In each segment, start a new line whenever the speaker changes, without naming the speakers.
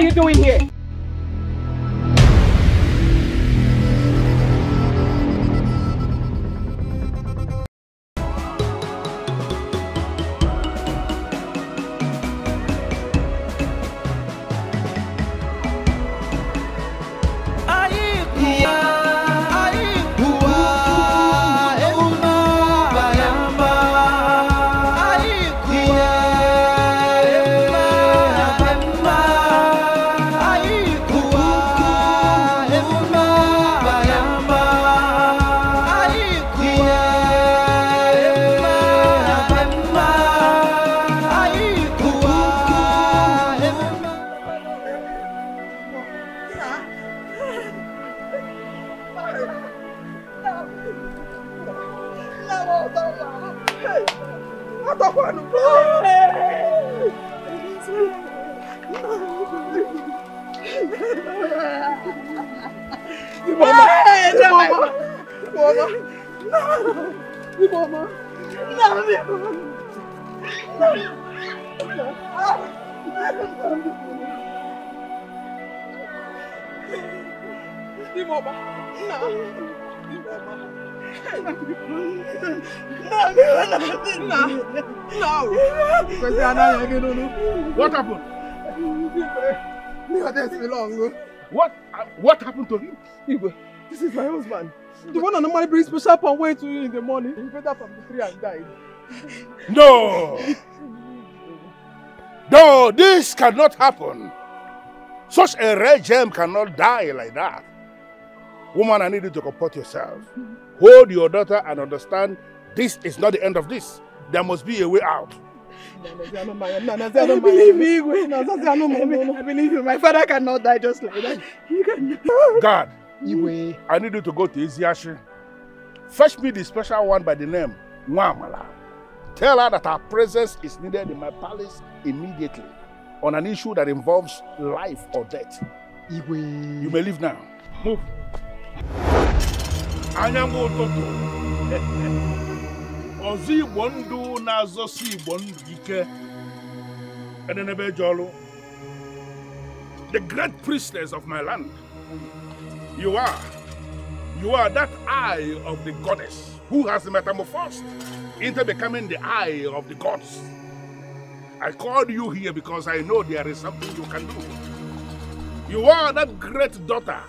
Are you doing here?
Brings special palm wine to you in the morning. He fell down from the tree and died.
No! No, this cannot happen. Such a rare gem cannot die like that. Woman, I need you to comport yourself. Hold your daughter and understand this is not the end of this. There must be a way out.
I believe me, Igwe. I believe you. My father cannot die just like that. He can.
God, I need you to go to Iziashi. Fetch me the special one by the name Nwamala. Tell her that her presence is needed in my palace immediately on an issue that involves life or death.
Igwe.
You may leave now. Move. Anyanwụ ụtụtụ. Ọzọ Igbo ndụ na-azọsi Igbo ndụ ike. Edenebe Jolu. The great priestess of my land. You are. You are that eye of the goddess who has metamorphosed into becoming the eye of the gods. I called you here because I know there is something you can do. You are that great daughter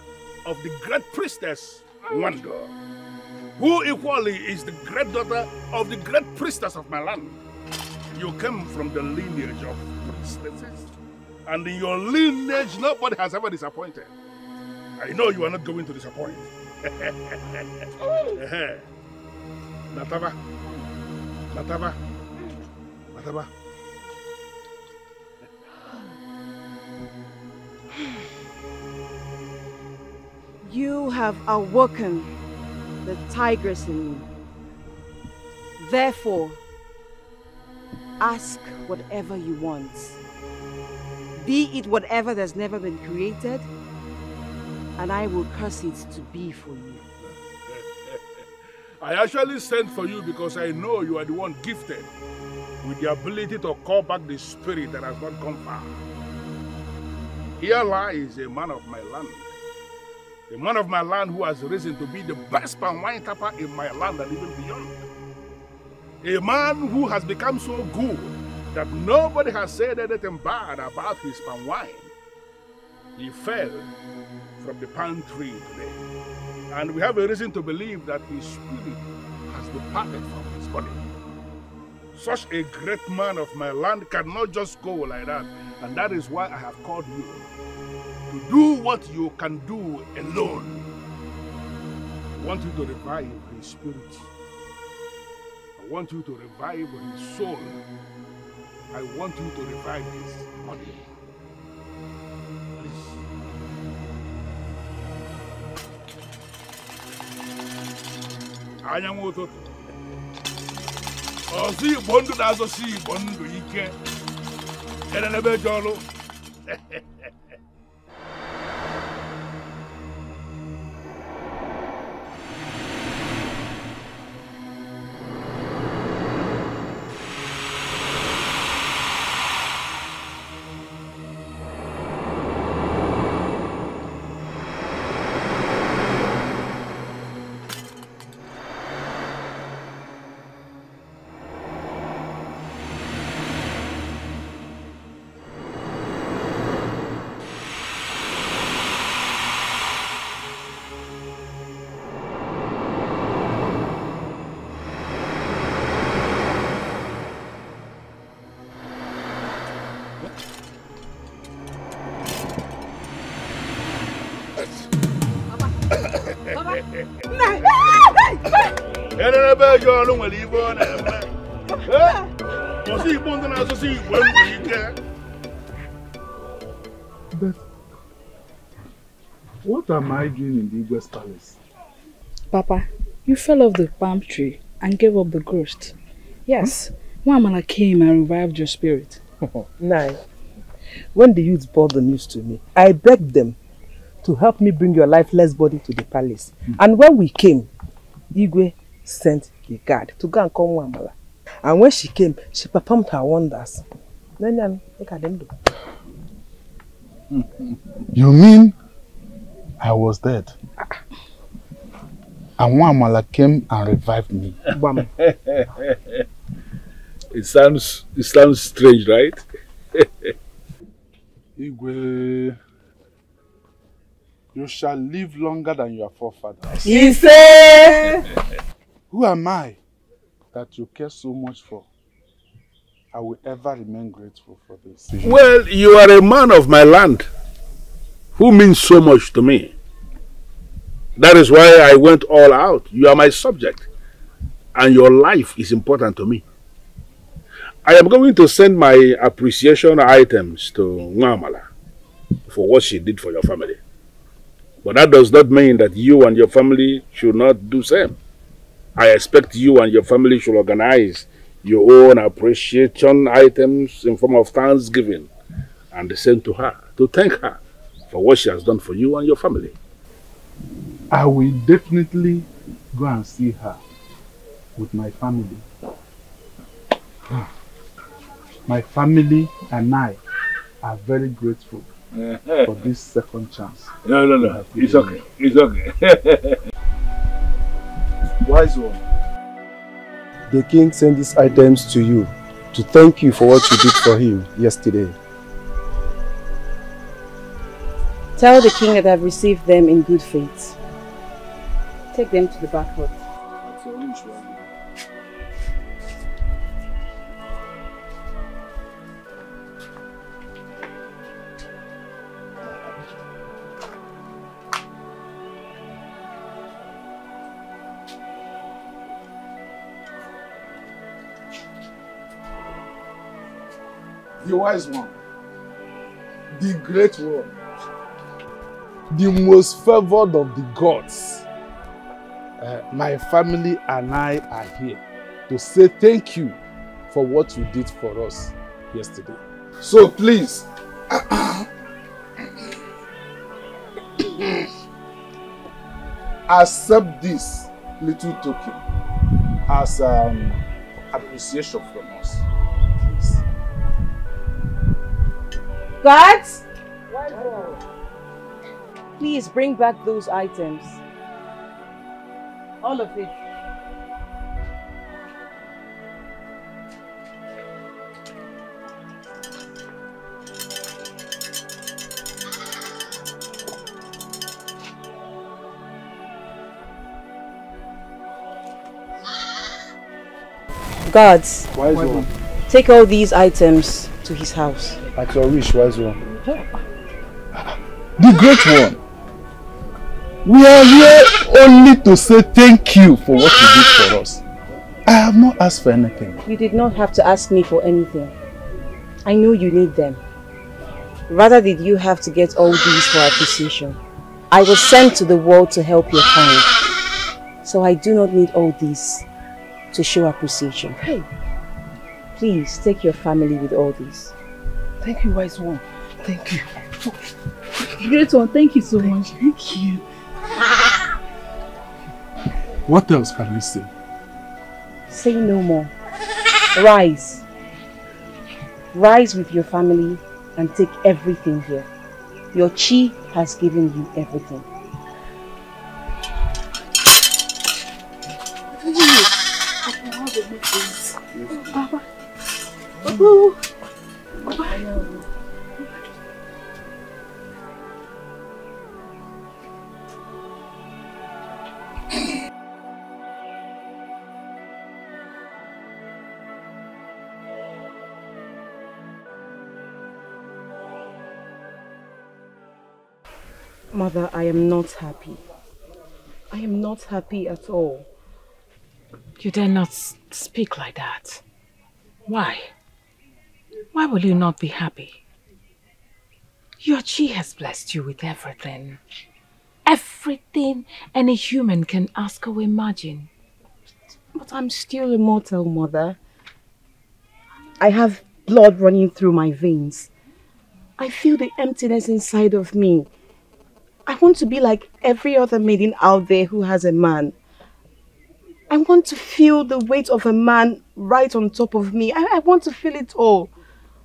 of the great priestess Wando, who equally is the great daughter of the great priestess of my land. You came from the lineage of priestesses, and in your lineage, nobody has ever disappointed. I know you are not going to disappoint. Nataba, Nataba, Nataba.
You have awoken the tigress in me. Therefore, ask whatever you want. Be it whatever that's never been created, and I will curse it to be for you.
I actually sent for you because I know you are the one gifted with the ability to call back the spirit that has not come far. Here lies a man of my land. A man of my land who has risen to be the best palm wine tapper in my land and even beyond. A man who has become so good that nobody has said anything bad about his palm wine. He fell from the palm tree today. And we have a reason to believe that his spirit has departed from his body. Such a great man of my land cannot just go like that. And that is why I have called you to do what you can do alone. I want you to revive his spirit. I want you to revive his soul. I want you to revive his body. Anyanwụ ụtụtụ. Ọzọ igbo ndụ na-azọsi igbo ndụ ike. Edenebe ji ọrụ ọrụ nwere ibe ọ na-eme. Kwụsị Igbo ndị na-asụsụ Igbo enwere ike.
But what am I doing in the Igwe's palace?
Papa, you fell off the palm tree and gave up the ghost. Yes, Mwamala came and revived your spirit.
Nine. When the youths brought the news to me, I begged them to help me bring your lifeless body to the palace. Hmm. And when we came, Igwe sent a guard to go and call Mwamala. And when she came, she performed her wonders. Then, um, look at them. do.
You mean I was dead? And Mwamala came and revived me.
Bam.
It sounds it sounds strange, right?
Igwe, you shall live longer than your forefathers.
Ise!
Who am I that you care so much for? I will ever remain grateful for this.
Well, you are a man of my land who means so much to me. That is why I went all out. You are my subject, and your life is important to me. I am going to send my appreciation items to Nwamala for what she did for your family. But that does not mean that you and your family should not do same. I expect you and your family should organize your own appreciation items in form of thanksgiving and send to her to thank her for what she has done for you and your family.
I will definitely go and see her with my family. My family and I are very grateful for this second chance.
No, no, no. It's okay. It's okay.
Wise one.
The king sent these items to you to thank you for what you did for him yesterday.
Tell the king that I've received them in good faith. Take them to the back hut.
The wise one. The great one. The most favored of the gods. Uh, my family and I are here to say thank you for what you did for us yesterday. So please, accept this little token as um, appreciation from
Guards! Please bring back those items. All of it. Guards, take all these items to his house.
At your wish, wise one.
The great one. We are here only to say thank you for what you did for us. I have not asked for anything.
You did not have to ask me for anything. I know you need them. Rather did you have to get all these for appreciation. I was sent to the world to help your kind. So I do not need all these to show appreciation.
Hey,
Please take your family with all these.
Thank you, wise one. Thank you.
Great one, thank you so much. Thank you.
What else can I say?
Say no more. Rise. Rise with your family and take everything here. Your chi has given you everything. Mother, I am not happy. I am not happy at all.
You dare not speak like that. Why? Why will you not be happy? Your chi has blessed you with everything. Everything any human can ask or imagine.
But I'm still immortal, mother. I have blood running through my veins. I feel the emptiness inside of me. I want to be like every other maiden out there who has a man. I want to feel the weight of a man right on top of me. I, I want to feel it all.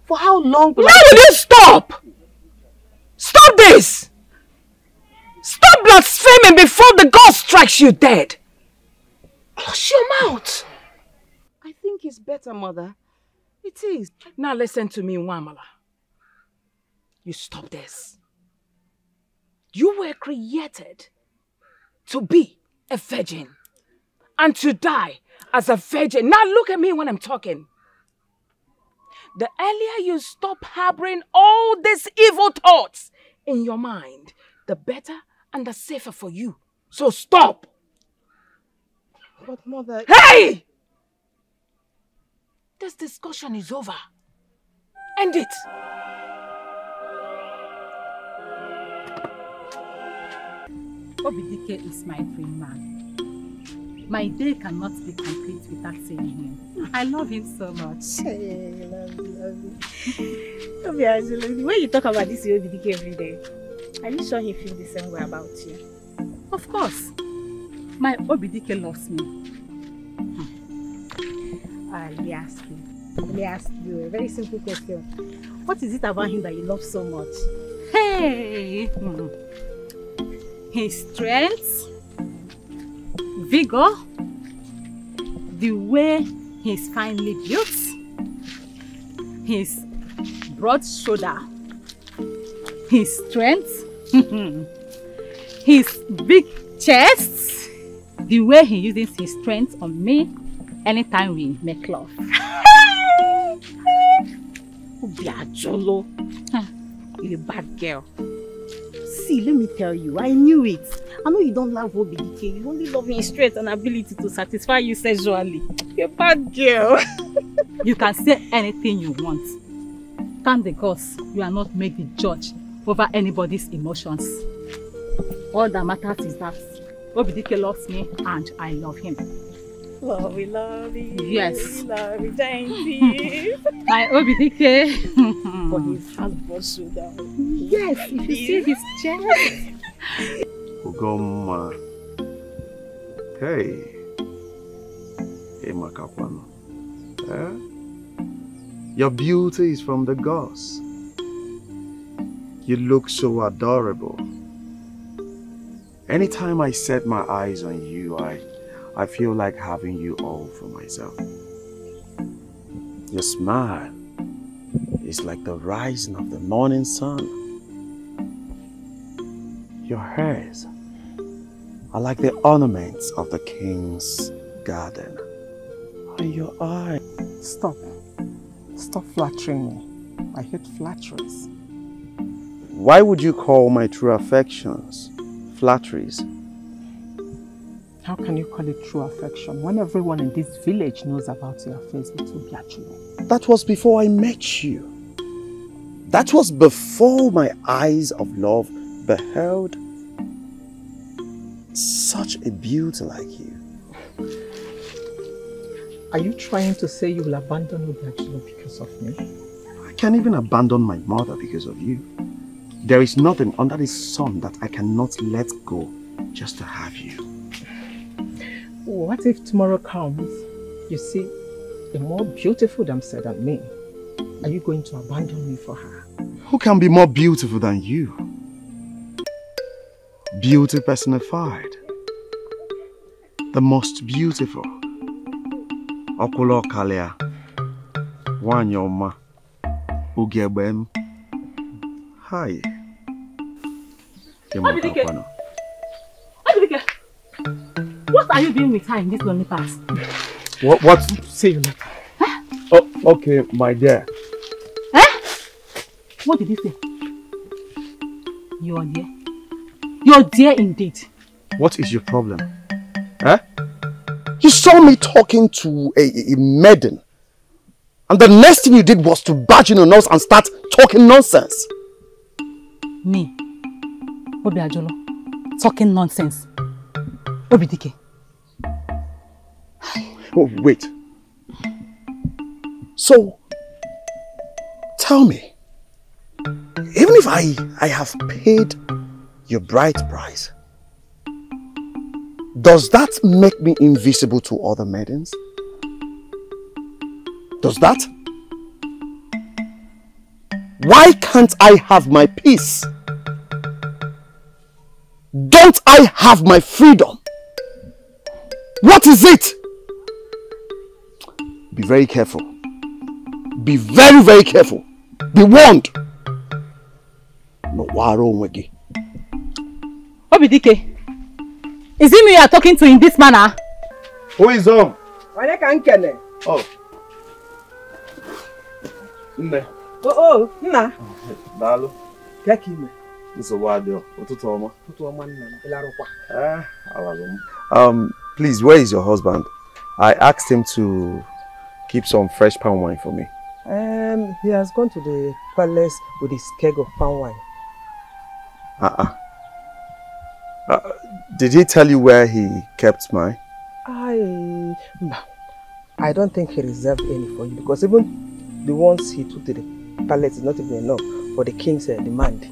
For how long will
Now will you stop? Stop this! Stop blaspheming before the God strikes you dead! Close your mouth!
I think it's better, mother. It is.
Now listen to me, Wamala. You stop this. You were created to be a virgin and to die as a virgin. Now look at me when I'm talking. The earlier you stop harboring all these evil thoughts in your mind, the better and the safer for you. So stop!
But mother...
Hey! This discussion is over. End it.
Obidike is my dream man. My day cannot be complete without seeing him. I love him so much.
Hey, love you, love you. Don't be asking. When you talk about this Obidike every day, are you sure he feels the same way about you?
Of course. My Obidike loves me.
Ah, let me ask you. Let me ask you a very simple question. What is it about him that you love so much?
Hey! Hmm. His strength, vigor, the way he's finely built, his broad shoulder, his strength, his big chest, the way he uses his strength on me anytime we make love.
You're a bad girl. See, let me tell you, I knew it. I know you don't love Obidike. You only love his strength and ability to satisfy you sexually. You're bad girl.
You can say anything you want. Thank the gods you are not made the judge over anybody's emotions. All that matters is that Obidike loves me and I love him.
Love we love you.
Yes.
We love you, dainty.
My Obidike.
but his has broad shoulder.
yes, if you see his chest.
Ugomma. Hey. Hey, Makakwano. Eh? Your beauty is from the gods. You look so adorable. Anytime I set my eyes on you, I, I feel like having you all for myself. Your smile is like the rising of the morning sun. Your hairs are like the ornaments of the king's garden. And your eyes.
Stop. Stop flattering me. I hate flatteries.
Why would you call my true affections flatteries?
How can you call it true affection when everyone in this village knows about your affairs with Obiachulu?
That was before I met you. That was before my eyes of love beheld such a beauty like you.
Are you trying to say you will abandon Obiachulu because of me?
I can't even abandon my mother because of you. There is nothing under the sun that I cannot let go just to have you.
What if tomorrow comes, you see a more beautiful damsel than me? Are you going to abandon me for her?
Who can be more beautiful than you? Beauty personified. The most beautiful. Okulo Kalia. Wanyoma. Ugebem. Hi.
Obidike. Obidike, are you doing with her in this lonely part?
What? What?
See you later.
Oh, okay, my dear.
Eh? What did he say? You're dear. You're dear indeed.
What is your problem? Huh? You saw me talking to a, a, a maiden. And the next thing you did was to barge in on us and start talking nonsense.
Me, Obi Ajolo, talking nonsense. Obi Dike.
Oh, wait. So, tell me, even if I, I have paid your bride price, does that make me invisible to other maidens? Does that? Why can't I have my peace? Don't I have my freedom? What is it? Be very careful. Be very, very careful. Be warned. No waro onwe gị.
Obi Dike, is it me you are talking to in this manner?
Who is on?
Onye ka m kene?
Oh. Nne.
O o nna
Daalụ.
bịa ka ime
Nsogbu adịọ. Ụtụtụ ọma.
ụtụ ọma nna m ịlarụkwa.
Ah, alalụ m. Um, please, where is your husband? I asked him to keep some fresh palm wine for me.
Um, he has gone to the palace with his keg of palm wine.
Uh-uh. Uh, did he tell you where he kept mine?
I, no, I don't think he reserved any for you because even the ones he took to the palace is not even enough for the king's uh, demand.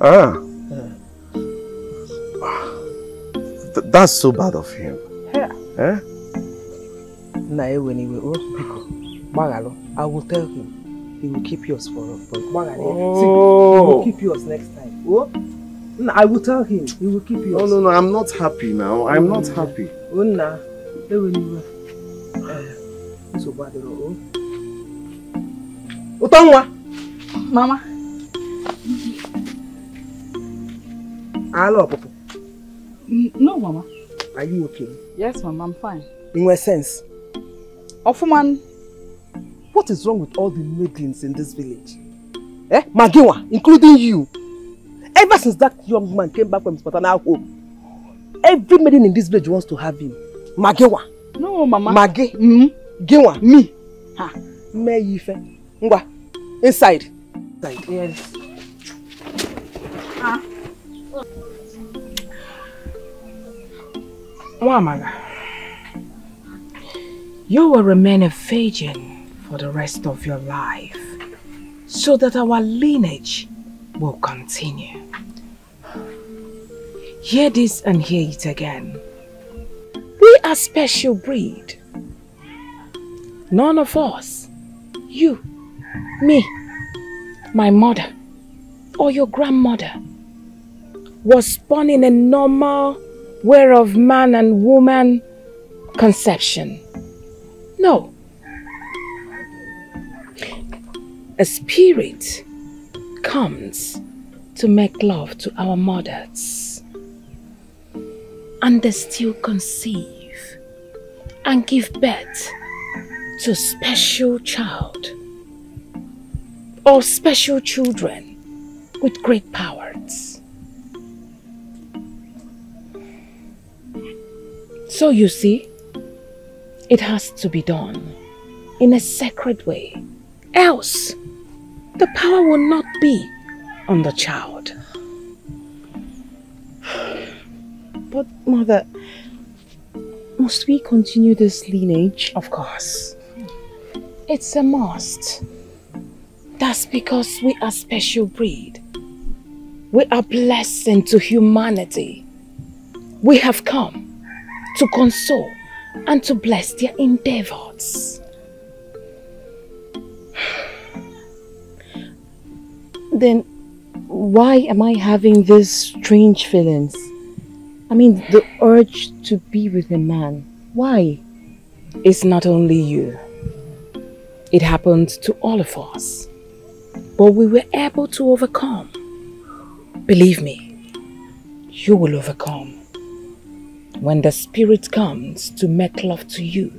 Ah. Th- that's so bad of him.
Yeah.
Eh?
Na anyway, oh, biko, gbaghalụ, I will tell him. He will keep yours for for gbaghalụ. See, he will
Oh.
keep yours next time. Oh, Nna, I will tell him. He will keep yours.
No, no, no, I'm not happy now. I'm not happy.
Oh, nna, eweniwe. Eh, nsogbu adịrọ, oh. Ụtọ nwa.
Mama.
Ala ọpụpụ.
No, Mama.
Are you okay?
Yes, Mama, I'm fine.
In what sense?
Ofuman,
What is wrong with all the maidens in this village? Eh? Magiwa, including you. Ever since that young man came back from his paternal home, every maiden in this village wants to have him. Magiwa.
no, Mama.
Magi.
mm,
Giwa.
me. Ha.
Me yife. Ngwa. Inside. Inside.
Yes.
Wamala, you will remain a virgin for the rest of your life so that our lineage will continue. Hear this and hear it again. We are special breed. None of us, you, me, my mother, or your grandmother, was born in a normal whereof man and woman conception. No. A spirit comes to make love to our mothers. And they still conceive and give birth to special child or special children with great powers. So you see, it has to be done in a sacred way. Else, the power will not be on the child.
But mother, must we continue this lineage?
Of course. It's a must. That's because we are special breed. We are blessing to humanity. We have come to console and to bless their endeavors.
Then why am I having these strange feelings? I mean, the urge to be with a man. Why?
It's not only you. It happened to all of us. But we were able to overcome. Believe me, you will overcome. When the Spirit comes to make love to you,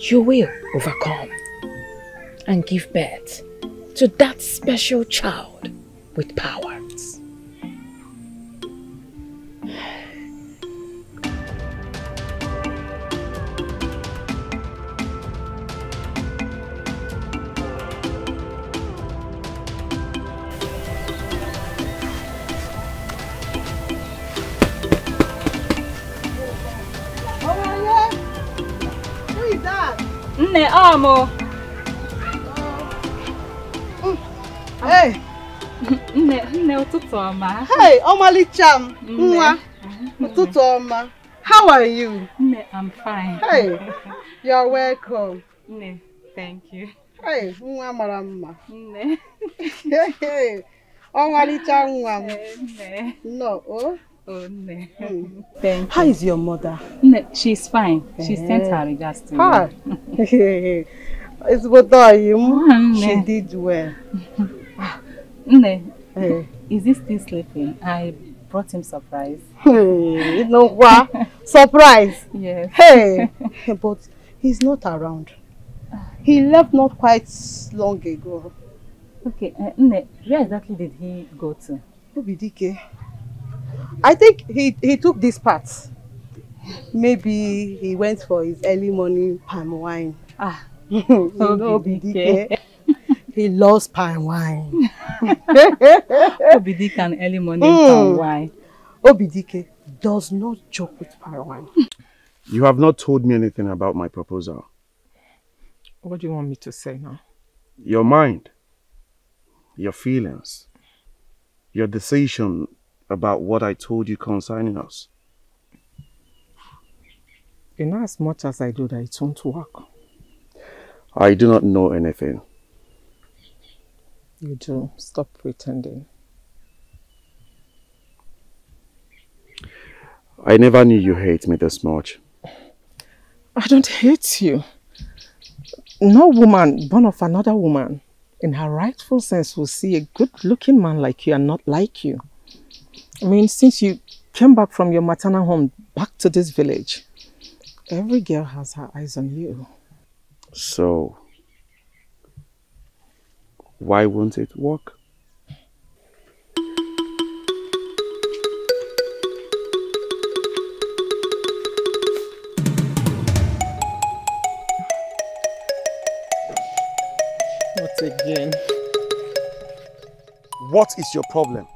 you will overcome and give birth to that special child with powers.
Nne.
Hey,
Nne, nne ụtụtụ ọma.
hey, ọmalịcha m, nwa. Ụtụtụ ọma. How are you?
Nne, I'm fine.
Hey, you're welcome.
Nne, thank you.
Hey, nwa mara mma.
Nne.
Ọmalịcha nwa m.
Nne.
No, oh.
Oh.
Hmm.
Thank
How
you.
is your mother?
Nne, she's fine. She sent
Eh.
her regards to
Hi.
you.
Ezigbote ọyị m.
Ah,
She did well.
Nne,
Hey.
is he still sleeping? I brought him surprise.
Hey, no what? Surprise.
Yes.
Hey, but he's not around. He left not quite long ago.
Okay, uh, Nne, where exactly did he go to?
Obidike. I think he, he took this part. Maybe he went for his early morning palm wine.
Ah,
you know
Obidike.
Obidike. He loves palm wine.
Obidi can early morning
Mm.
palm wine.
Obidike does not joke with palm wine.
You have not told me anything about my proposal.
What do you want me to say now?
Your mind, your feelings, your decision about what I told you concerning us.
You know as much as I do that it won't work.
I do not know anything.
You do. Stop pretending.
I never knew you hate me this much.
I don't hate you. No woman born of another woman in her rightful sense will see a good looking man like you and not like you. I mean, since you came back from your maternal home back to this village, every girl has her eyes on you.
So, why won't it work?
Not again.
What is your problem?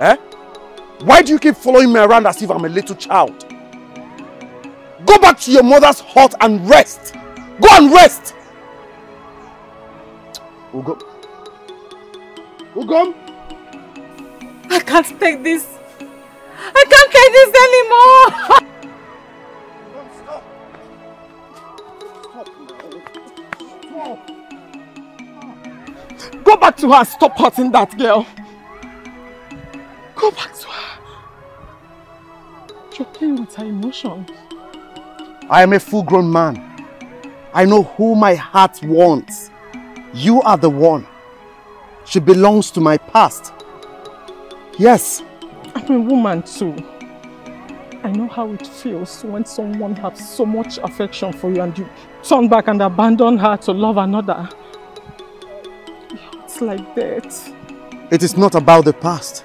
Eh? Why do you keep following me around as if I'm a little child? Go back to your mother's hut and rest. Go and rest. Ugo. Ugom.
I can't take this. I can't take this anymore. Stop. Stop. Stop.
Go back to her and stop hurting that girl. Go back to her. You're playing with her emotions.
I am a full-grown man. I know who my heart wants. You are the one. She belongs to my past. Yes,
I'm a woman too. I know how it feels when someone has so much affection for you and you turn back and abandon her to love another. It's like that.
it is not about the past.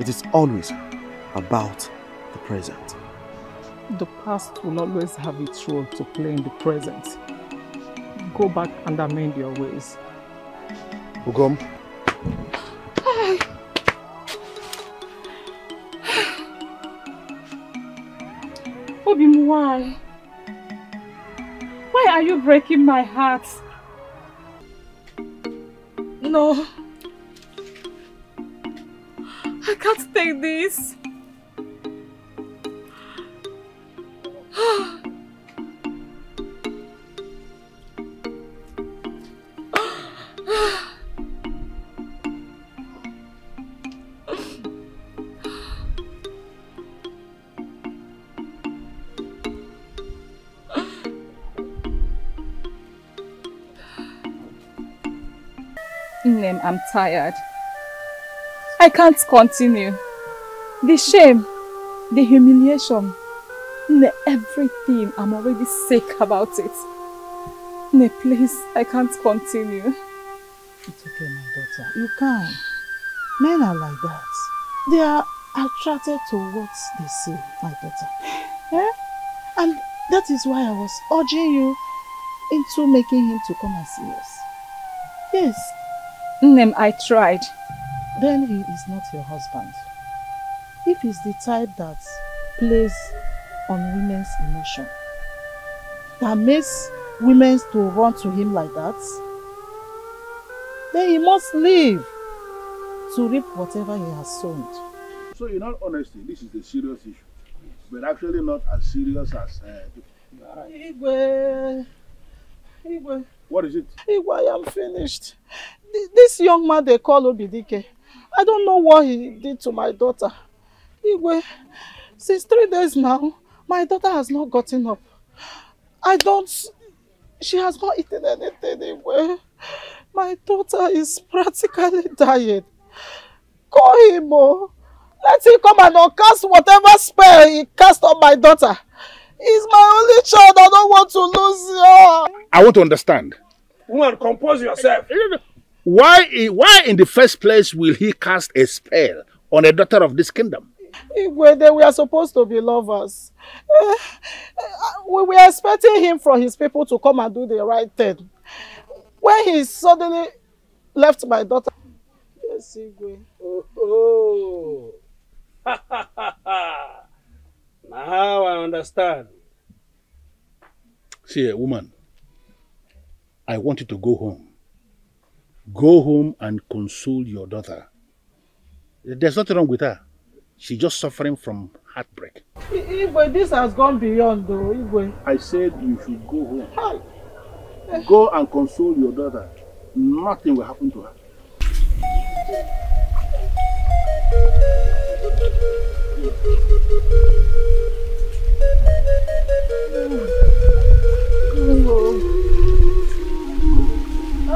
It is always about the present.
The past will always have its role to play in the present. Go back and amend your ways.
Ugom,
Obim, why? Why are you breaking my heart? No. I can't take this. I'm tired. I can't continue. The shame, the humiliation, Nne, everything. I'm already sick about it. Nne, please, I can't continue.
It's okay, my daughter. You can. Men are like that. They are attracted to what they see, my daughter. Eh? And that is why I was urging you into making him to come and see us. Yes,
Nnem, I tried.
then he is not your husband. If he's the type that plays on women's emotion, that makes women to run to him like that, then he must leave to reap whatever he has sown.
So, in all honesty, this is a serious issue, but actually not as serious as. Uh,
Igwe, Igwe,
what is it?
Igwe, I am finished. Th- This young man they call Obidike, I don't know what he did to my daughter. Igwe, since three days now, my daughter has not gotten up. I don't, she has not eaten anything, Igwe. My daughter is practically dying. Call him, oh. Let him come and uncast whatever spell he cast on my daughter. He's my only child. I don't want to lose her.
I want to understand.
Woman, compose yourself.
Why, why in the first place will he cast a spell on a daughter of this kingdom?
Igwe, they were supposed to be lovers. Eh, eh, we were expecting him from his people to come and do the right thing. When he suddenly left my daughter. Yes, Igwe.
Oh, oh. now I understand.
See, a woman, I want you to go home. Go home and console your daughter. There's nothing wrong with her. She's just suffering from heartbreak.
I- Igwe, this has gone beyond though, Igwe.
I said you should go home. Go and console your daughter. Nothing will happen to her.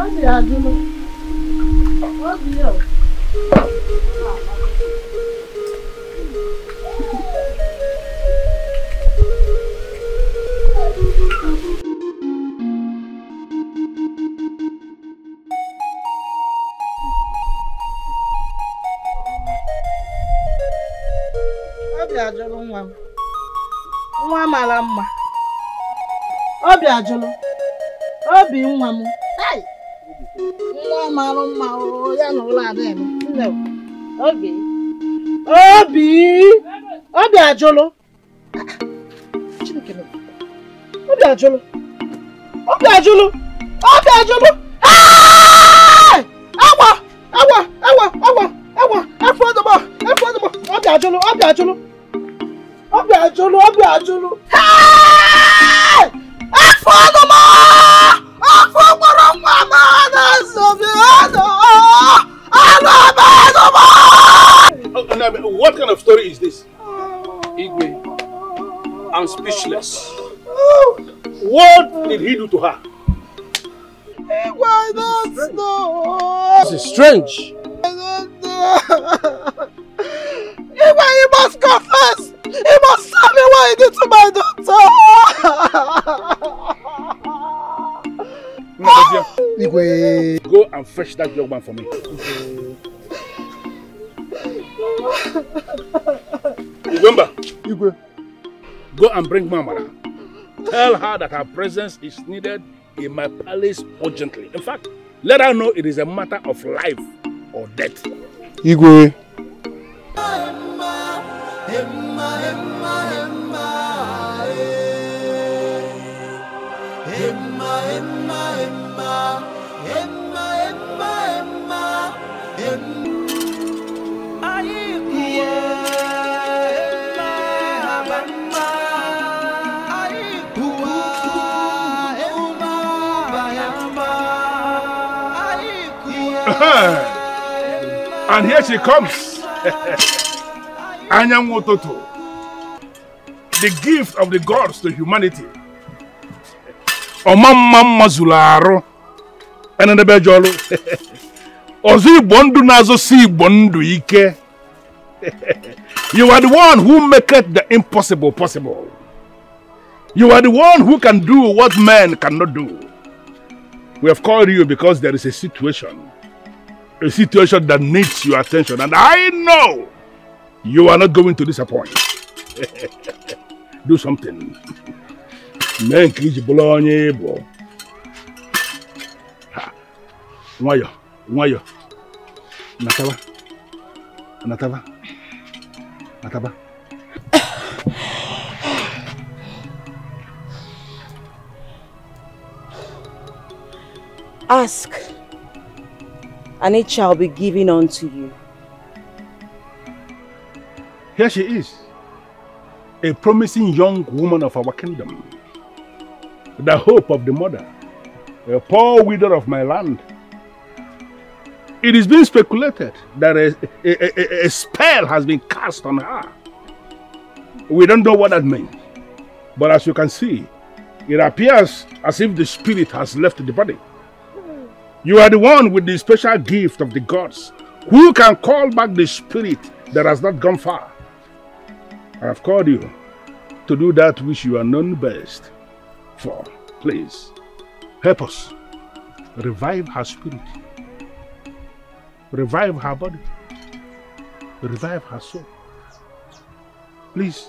Ọ dị adịlụ. Ọ dị ya. Obi ajụlụ nwa m. Nwa mara mma. Obi ajụlụ. Obi nwa m. Mara mma ya na ụlọ ada eme. Nne. Obi. Obi! Obi ajụlụ. Chineke. Obi ajụlụ. Obi ajụlụ. Obi ajụlụ. Hai! Awa! Awa! Awa! Awa! Awa! Afọ ọdụmọ! Afọ ọdụmọ! Obi ajụlụ! Obi ajụlụ! Obi ajụlụ! Obi ajụlụ! Afọ ọdụmọ! Afọ gbara
I mean, what kind of story is this?
Igwe, I'm speechless.
What did he do to her?
Igwe, I don't know.
This is strange.
I don't know. Igwe, you must confess. You must tell me what you did to my daughter.
Igwe. Go and fetch that young man for me. Remember,
Igwe.
go and bring Mamara. Tell her that her presence is needed in my palace urgently. In fact, let her know it is a matter of life or death.
Igwe.
and here she comes. Anyanwụ ụtụtụ. The gift of the gods to humanity. Ọma mma mma zuru arụ. Enedebe jọlụ. Ọzọ Igbo ndụ na-azụsi Igbo ndụ ike. You are the one who maketh the impossible possible. You are the one who can do what man cannot do. We have called you because there is a situation a situation that needs your attention, and I know you are not going to disappoint. Do something. Mee nke iji bụrụ onye ịbụ. Nwayọ. Ataba.
Ask, and it shall be given unto you.
Here she is, a promising young woman of our kingdom, the hope of the mother, a poor widow of my land, it is being speculated that a, a, a, a spell has been cast on her. We don't know what that means. But as you can see, it appears as if the spirit has left the body. You are the one with the special gift of the gods who can call back the spirit that has not gone far. I have called you to do that which you are known best for. Please, help us. Revive her spirit. Revive her body. Revive her soul. Please.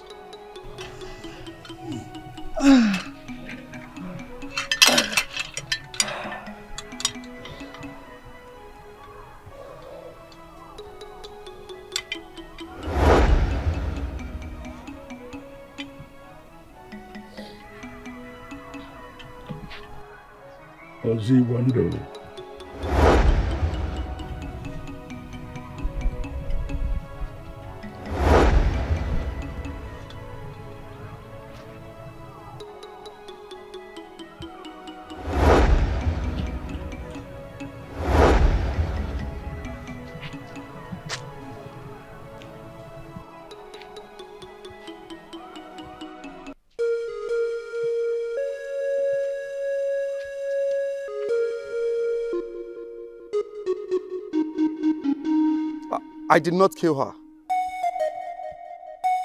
Ozzy.
I did not kill her.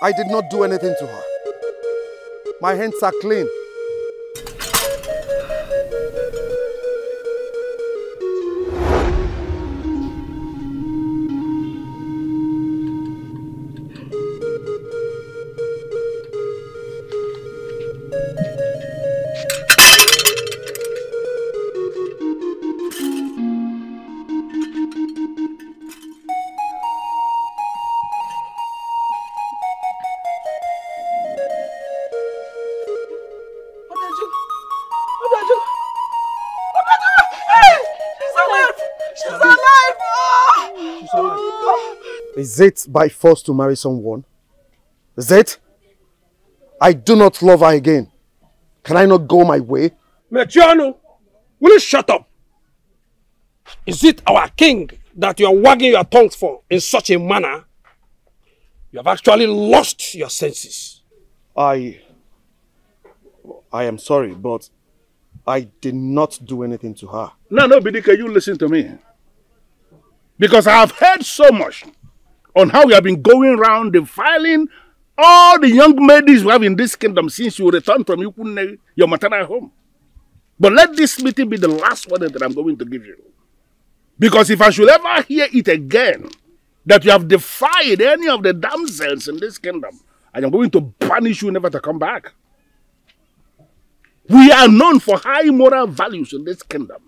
I did not do anything to her. My hands are clean. Is it by force to marry someone? Is it? I do not love her again. Can I not go my way?
Mechiano, will you shut up? Is it our king that you are wagging your tongues for in such a manner? You have actually lost your senses.
I... I am sorry, but I did not do anything to her.
No, no, Bidika, you listen to me. Because I have heard so much on how you have been going around defiling all the young ladies we have in this kingdom since you returned from Ikunne, your maternal home. But let this meeting be the last one that I'm going to give you. Because if I should ever hear it again, that you have defied any of the damsels in this kingdom, I am going to punish you never to come back. We are known for high moral values in this kingdom.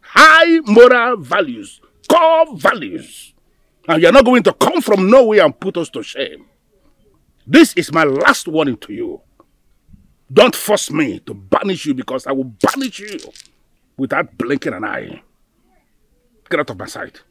High moral values, core values. And you're not going to come from nowhere and put us to shame. This is my last warning to you. Don't force me to banish you because I will banish you without blinking an eye. Get out of my sight.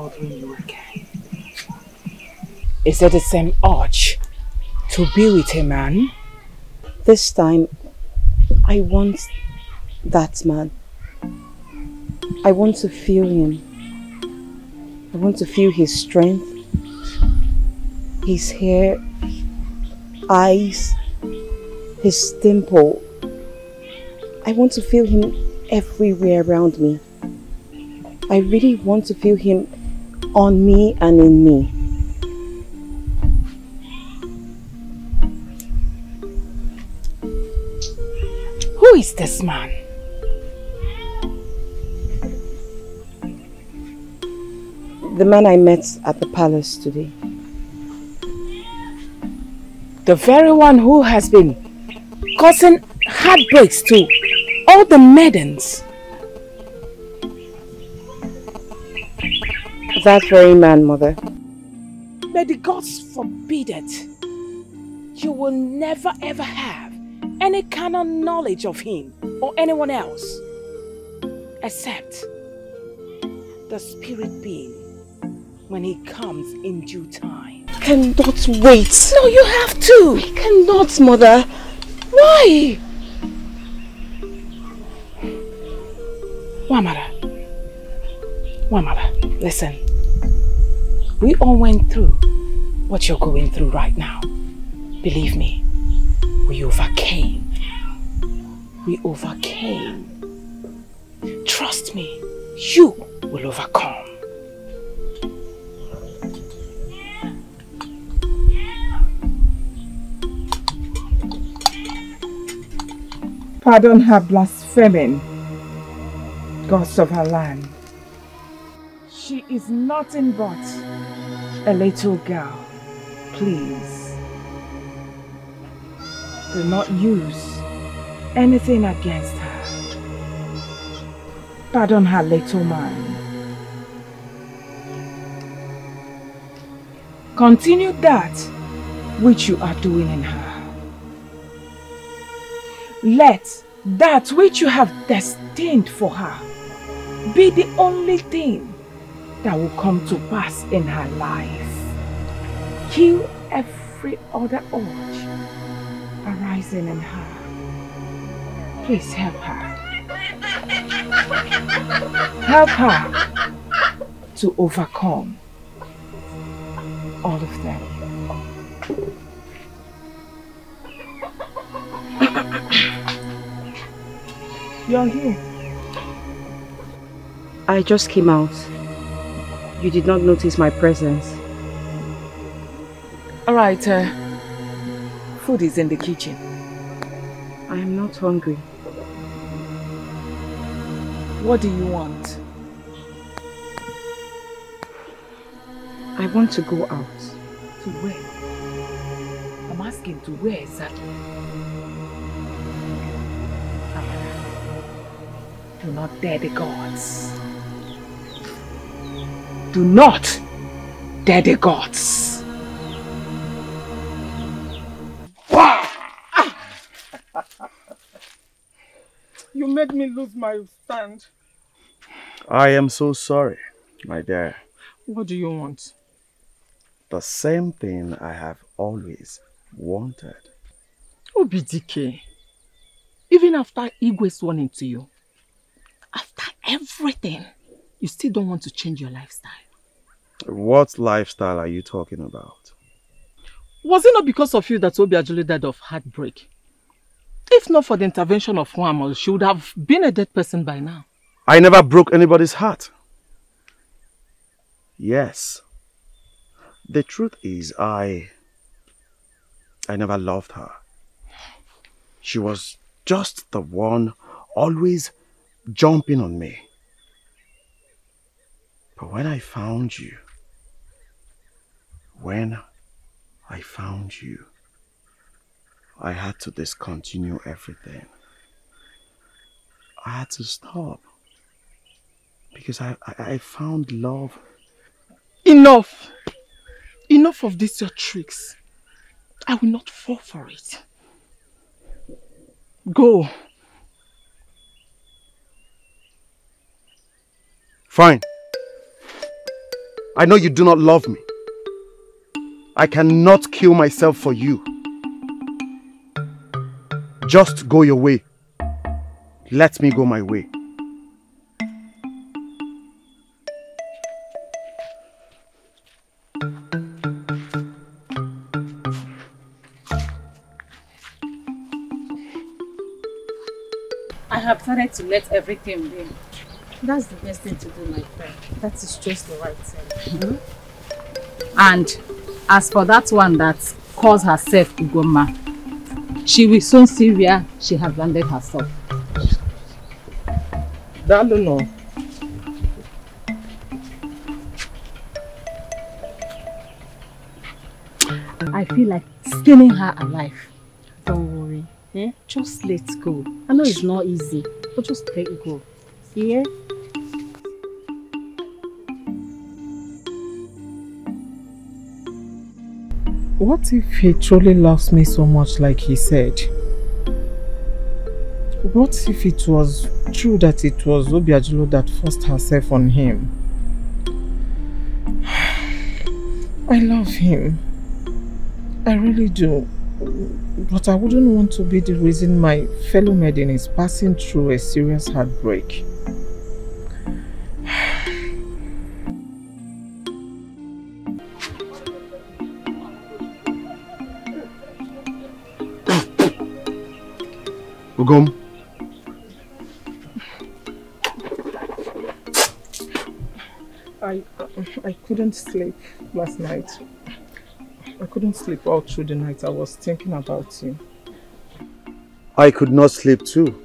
Bothering you again?
Is it the same urge to be with a man?
This time, I want that man. I want to feel him. I want to feel his strength, his hair, eyes, his dimple. I want to feel him everywhere around me. I really want to feel him on me and in me.
Who is this man?
The man I met at the palace today.
The very one who has been causing heartbreaks to all the maidens.
That very man, mother.
May the gods forbid it. You will never ever have any kind of knowledge of him or anyone else except the spirit being when he comes in due time.
Cannot wait.
No, you have to.
I cannot, mother.
Why? Wamara. Wamara, listen. We all went through what you're going through right now. Believe me, we overcame. We overcame. Trust me, you will overcome.
Pardon her blaspheming, gods of her land. She is nothing but a little girl. Please, do not use anything against her. Pardon her little man. Continue that which you are doing in her. Let that which you have destined for her be the only thing that will come to pass in her life. Kill every other urge arising in her. Please help her. Help her to overcome all of them. You're here.
I just came out. You did not notice my presence.
Alright, uh, food is in the kitchen.
I am not hungry.
What do you want?
I want to go out.
To where? I'm asking to where exactly? Do not dare the gods. Do not dare the gods.
You made me lose my stand.
I am so sorry, my dear.
What do you want?
The same thing I have always wanted.
Obidike, even after Igwe sworn into you, after everything, you still don't want to change your lifestyle.
What lifestyle are you talking about?
Was it not because of you that Obiajulu died of heartbreak? If not for the intervention of Huamal, she would have been a dead person by now.
I never broke anybody's heart. Yes. The truth is, I. I never loved her. She was just the one always jumping on me. But when I found you, when I found you, I had to discontinue everything. I had to stop. Because I, I, I found love.
Enough! Enough of these your tricks. I will not fall for it. Go.
Fine. I know you do not love me. I cannot kill myself for you. Just go your way. Let me go my way.
I have started to let everything be. That's the best thing to do, my friend. That is just the right thing. And as for that one that calls herself Ugoma, she will soon see where she has landed herself.
Daalụ nọ.
I feel like skinning her alive. Don't worry. Eh? Just let go. I know it's not easy, but just let go. Yeah?
What if he truly loves me so much like he said? What if it was true that it was Obiajulu that forced herself on him? I love him. I really do. But I wouldn't want to be the reason my fellow maiden is passing through a serious heartbreak. Couldn't sleep last night. I couldn't sleep all through the night. I was thinking about you.
I could not sleep too.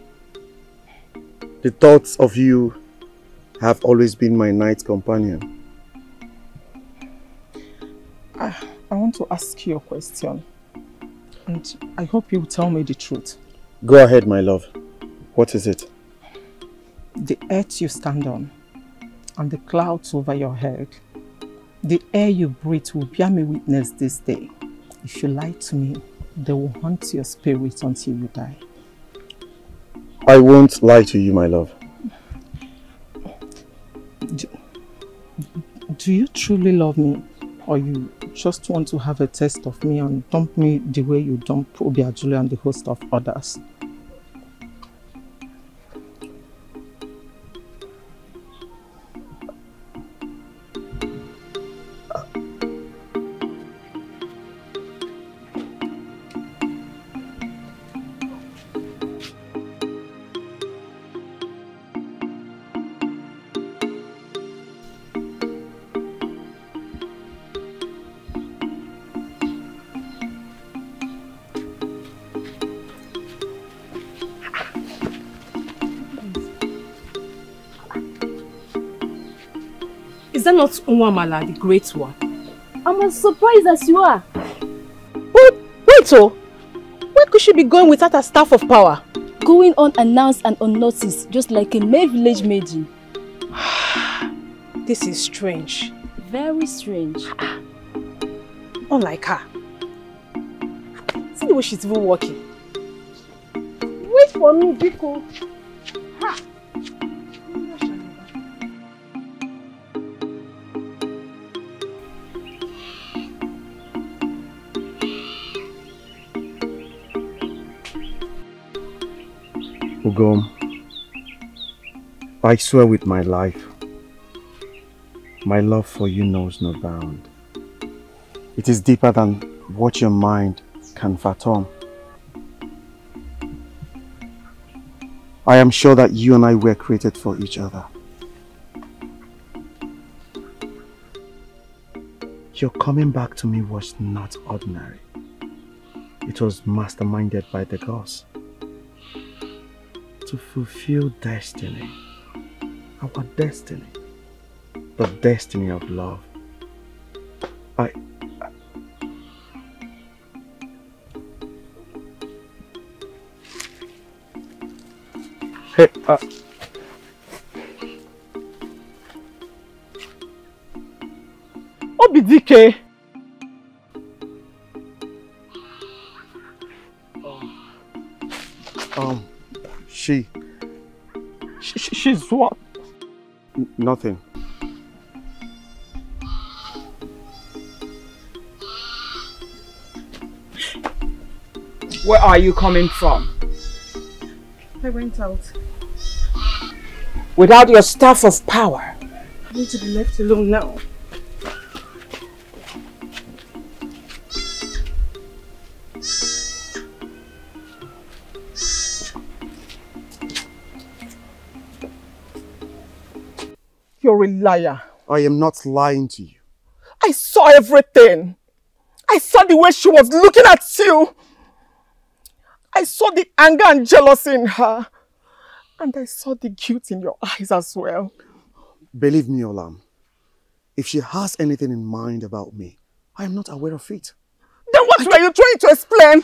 The thoughts of you have always been my night companion.
I, I want to ask you a question. And I hope you will tell me the truth.
Go ahead, my love. What is it?
The earth you stand on and the clouds over your head, the air you breathe will bear me witness this day. If you lie to me, they will haunt your spirit until you die.
I won't lie to you, my love.
Do, do you truly love me? Or you just want to have a taste of me and dump me the way you dump Obiajulu and the host of others?
Is that not the great one?
I'm as surprised as you are.
Wait, wait oh! Where could she be going without a staff of power?
Going unannounced and unnoticed, just like a May village maiden.
This is strange.
Very strange.
Unlike her. See the way she's even walking. Wait for me, Biko.
Ugom, I swear with my life, my love for you knows no bound. It is deeper than what your mind can fathom. I am sure that you and I were created for each other. Your coming back to me was not ordinary. It was masterminded by the gods to fulfill destiny, our destiny, the destiny of love. I. Hey, uh.
Obidike!
Um, she?
she she's what?
N nothing.
Where are you coming from?
I went out.
Without your staff of power?
I need to be left alone now.
Liar.
I am not lying to you.
I saw everything. I saw the way she was looking at you. I saw the anger and jealousy in her. And I saw the guilt in your eyes as well.
Believe me, Olam. If she has anything in mind about me, I am not aware of it.
Then what were you trying to explain?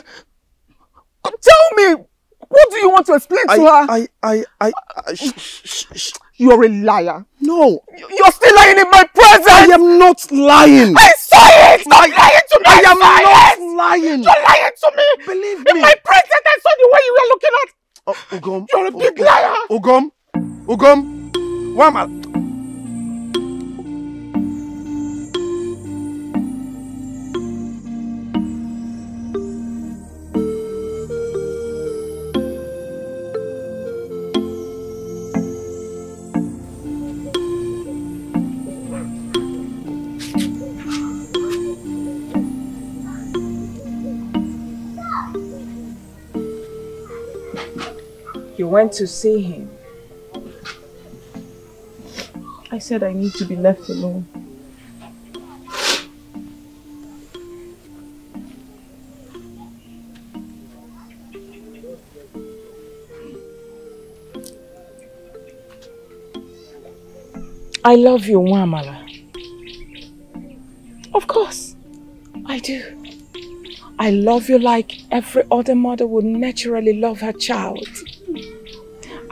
Tell me, what do you want to explain
I,
to her?
I, I, I, I sh- sh- sh-
You're a liar.
No.
You're still lying in my presence.
I am not lying.
I saw it. Stop lying to me.
I am not lying.
You're lying to me.
Believe
In
me.
my presence, I saw the way you were looking at.
Oh, Ugom.
You're a big liar.
Ugom. Ugom. Why am I?
Went to see him.
I said I need to be left alone.
I love you, Wamala. Of course, I do. I love you like every other mother would naturally love her child.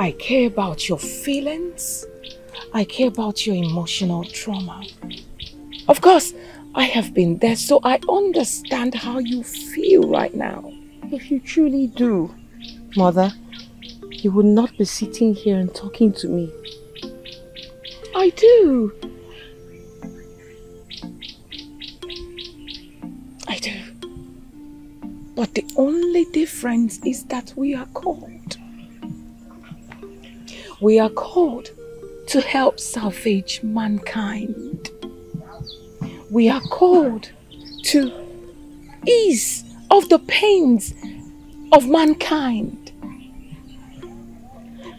I care about your feelings. I care about your emotional trauma. Of course, I have been there, so I understand how you feel right now.
If you truly do, Mother, you would not be sitting here and talking to me.
I do. I do. But the only difference is that we are called. We are called to help salvage mankind. We are called to ease of the pains of mankind.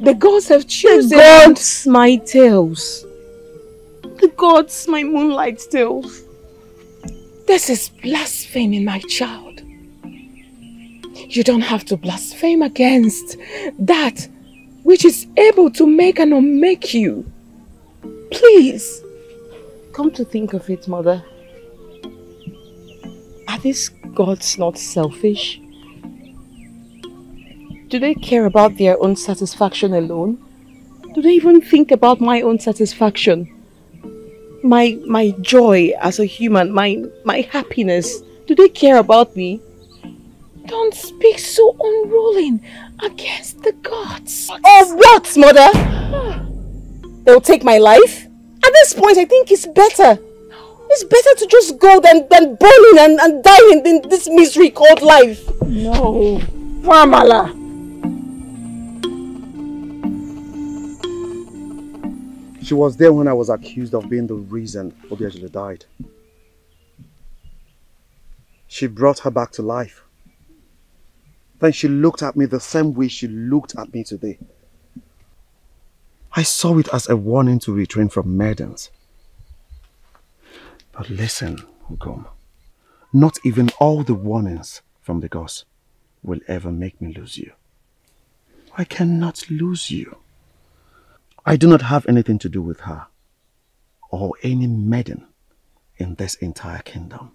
The gods have chosen.
The gods, my tales.
The gods, my moonlight tales.
This is blasphemy, my child. You don't have to blaspheme against that which is able to make and unmake you. Please.
Come to think of it, Mother. Are these gods not selfish? Do they care about their own satisfaction alone? Do they even think about my own satisfaction? My my joy as a human, my my happiness. Do they care about me?
Don't speak so unruling against the gods.
Of what, Mother? They'll take my life? At this point, I think it's better. It's better to just go than, than burning and, and dying in this misery called life.
No. Wamala.
She was there when I was accused of being the reason Obiajulu died. She brought her back to life. Then she looked at me the same way she looked at me today. I saw it as a warning to retrain from maidens. But listen, Ugom. Not even all the warnings from the gods will ever make me lose you. I cannot lose you. I do not have anything to do with her or any maiden in this entire kingdom.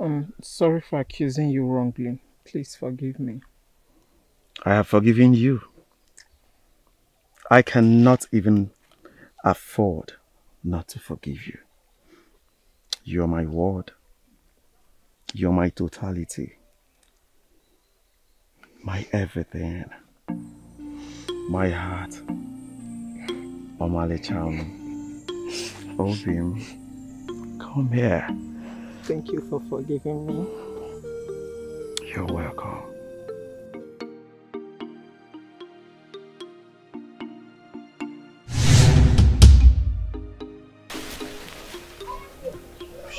I'm sorry for accusing you wrongly. Please forgive me.
I have forgiven you. I cannot even afford not to forgive you. You are my word. You're my totality. My everything. My heart. Omale Cham. Obim. Come here.
Thank you for forgiving me.
You're welcome.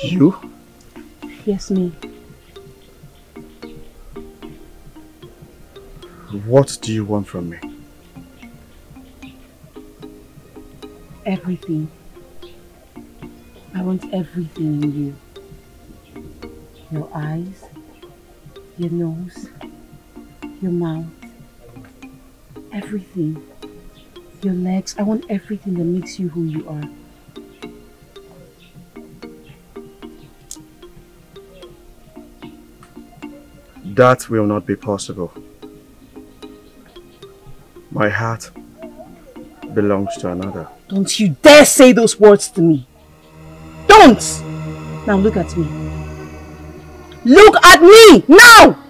You?
Yes, me.
What do you want from me?
Everything. I want everything in you. Your eyes, your nose, your mouth, everything. Your legs. I want everything that makes you who you are.
That will not be possible. My heart belongs to another.
Don't you dare say those words to me. Don't! Now look at me. Look at me! Now!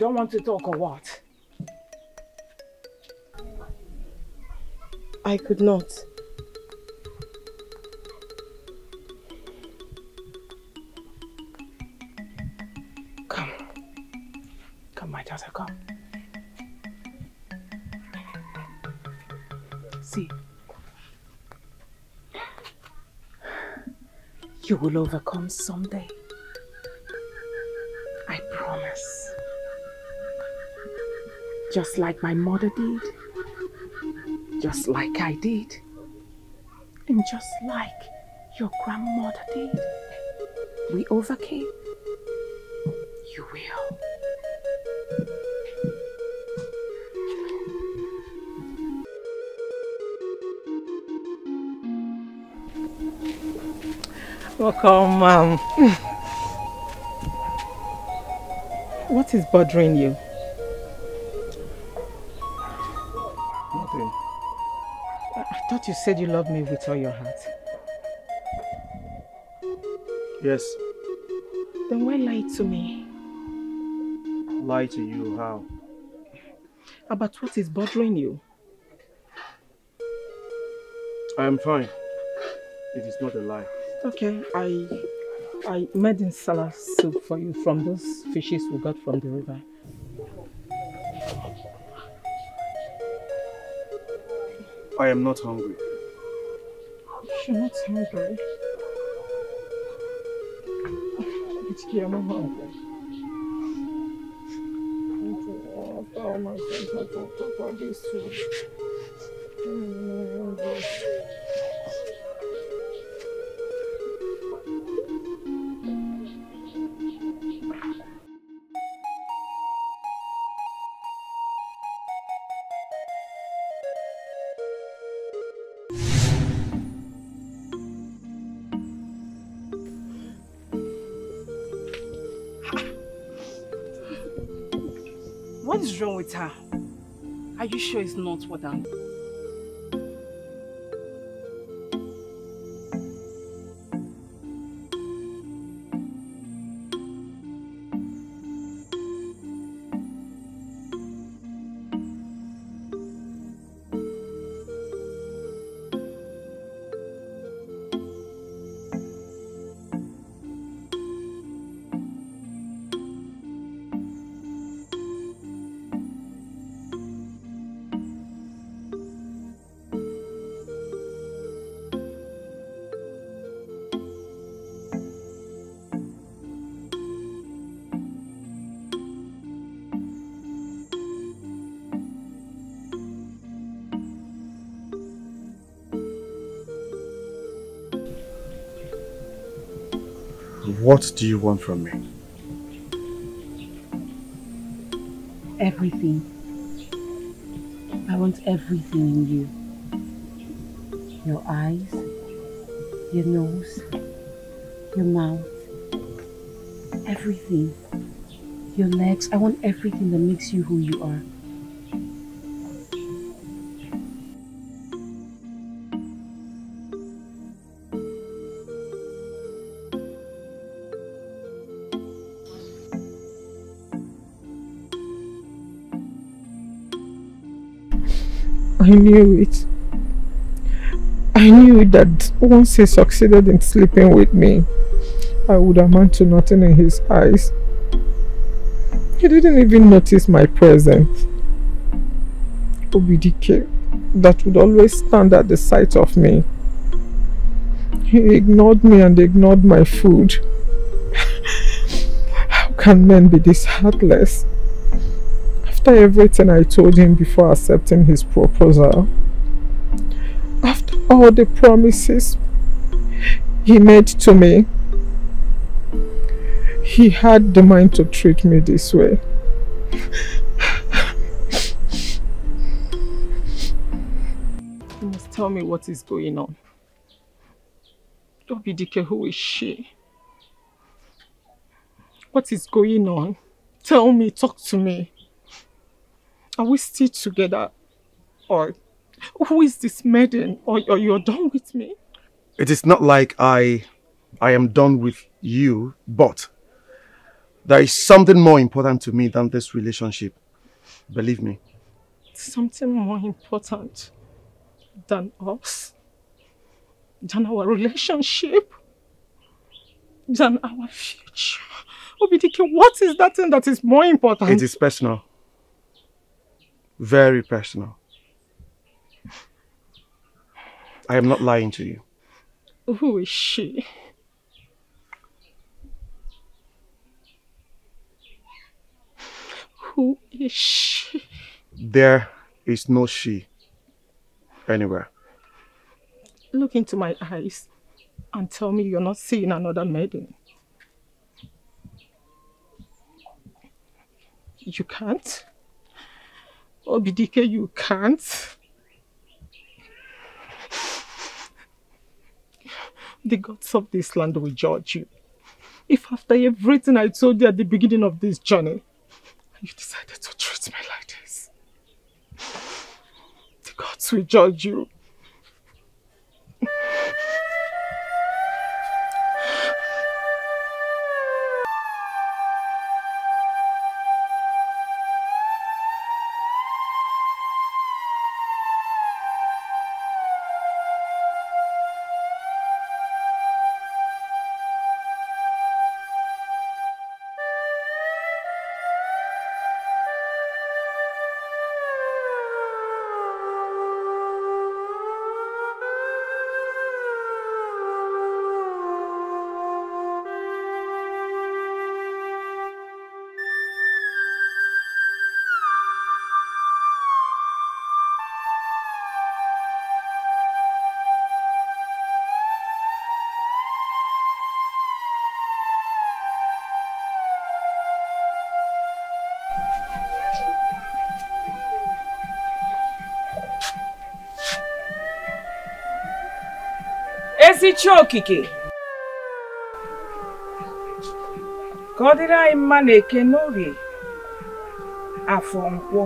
Don't want to talk or what?
I could not.
Come. Come, my daughter, come. See. You will overcome someday. Just like my mother did. Just like I did. And just like your grandmother did. We overcame. You will.
Welcome, um. What is bothering you? Said you love me with all your heart.
Yes.
Then why lie to me?
Lie to you, how?
About what is bothering you?
I am fine. It is not a lie.
Okay, I I made nsala soup for you from those fishes we got from the river.
I am not hungry.
You're not hungry. It's hungry. Oh my God, I don't talk about this food.
Sure it's not what I'm...
What do you want from me?
Everything. I want everything in you. Your eyes, your nose, your mouth, everything. Your legs. I want everything that makes you who you are.
I knew it. I knew that once he succeeded in sleeping with me, I would amount to nothing in his eyes. He didn't even notice my presence. Obidike, that would always stand at the sight of me. He ignored me and ignored my food. How can men be this heartless? After everything I told him before accepting his proposal, after all the promises he made to me, he had the mind to treat me this way. You must tell me what is going on. Obidike, who is she? What is going on? Tell me, talk to me. Are we still together? Or who is this maiden? Or, or you're done with me?
It is not like I I am done with you, but there is something more important to me than this relationship. Believe me.
Something more important than us? Than our relationship? Than our future? Obidike, what is that thing that is more important?
It is personal. Very personal. I am not lying to you.
Who is she? Who is she?
There is no she anywhere.
Look into my eyes and tell me you're not seeing another maiden. You can't? Obidike, you can't? The gods of this land will judge you. If after everything I told you at the beginning of this journey, you decided to treat me like this, the gods will judge you.
Chi okike. Ka ọ dịrị anyị mma na eke n'orie afọ nkwọ.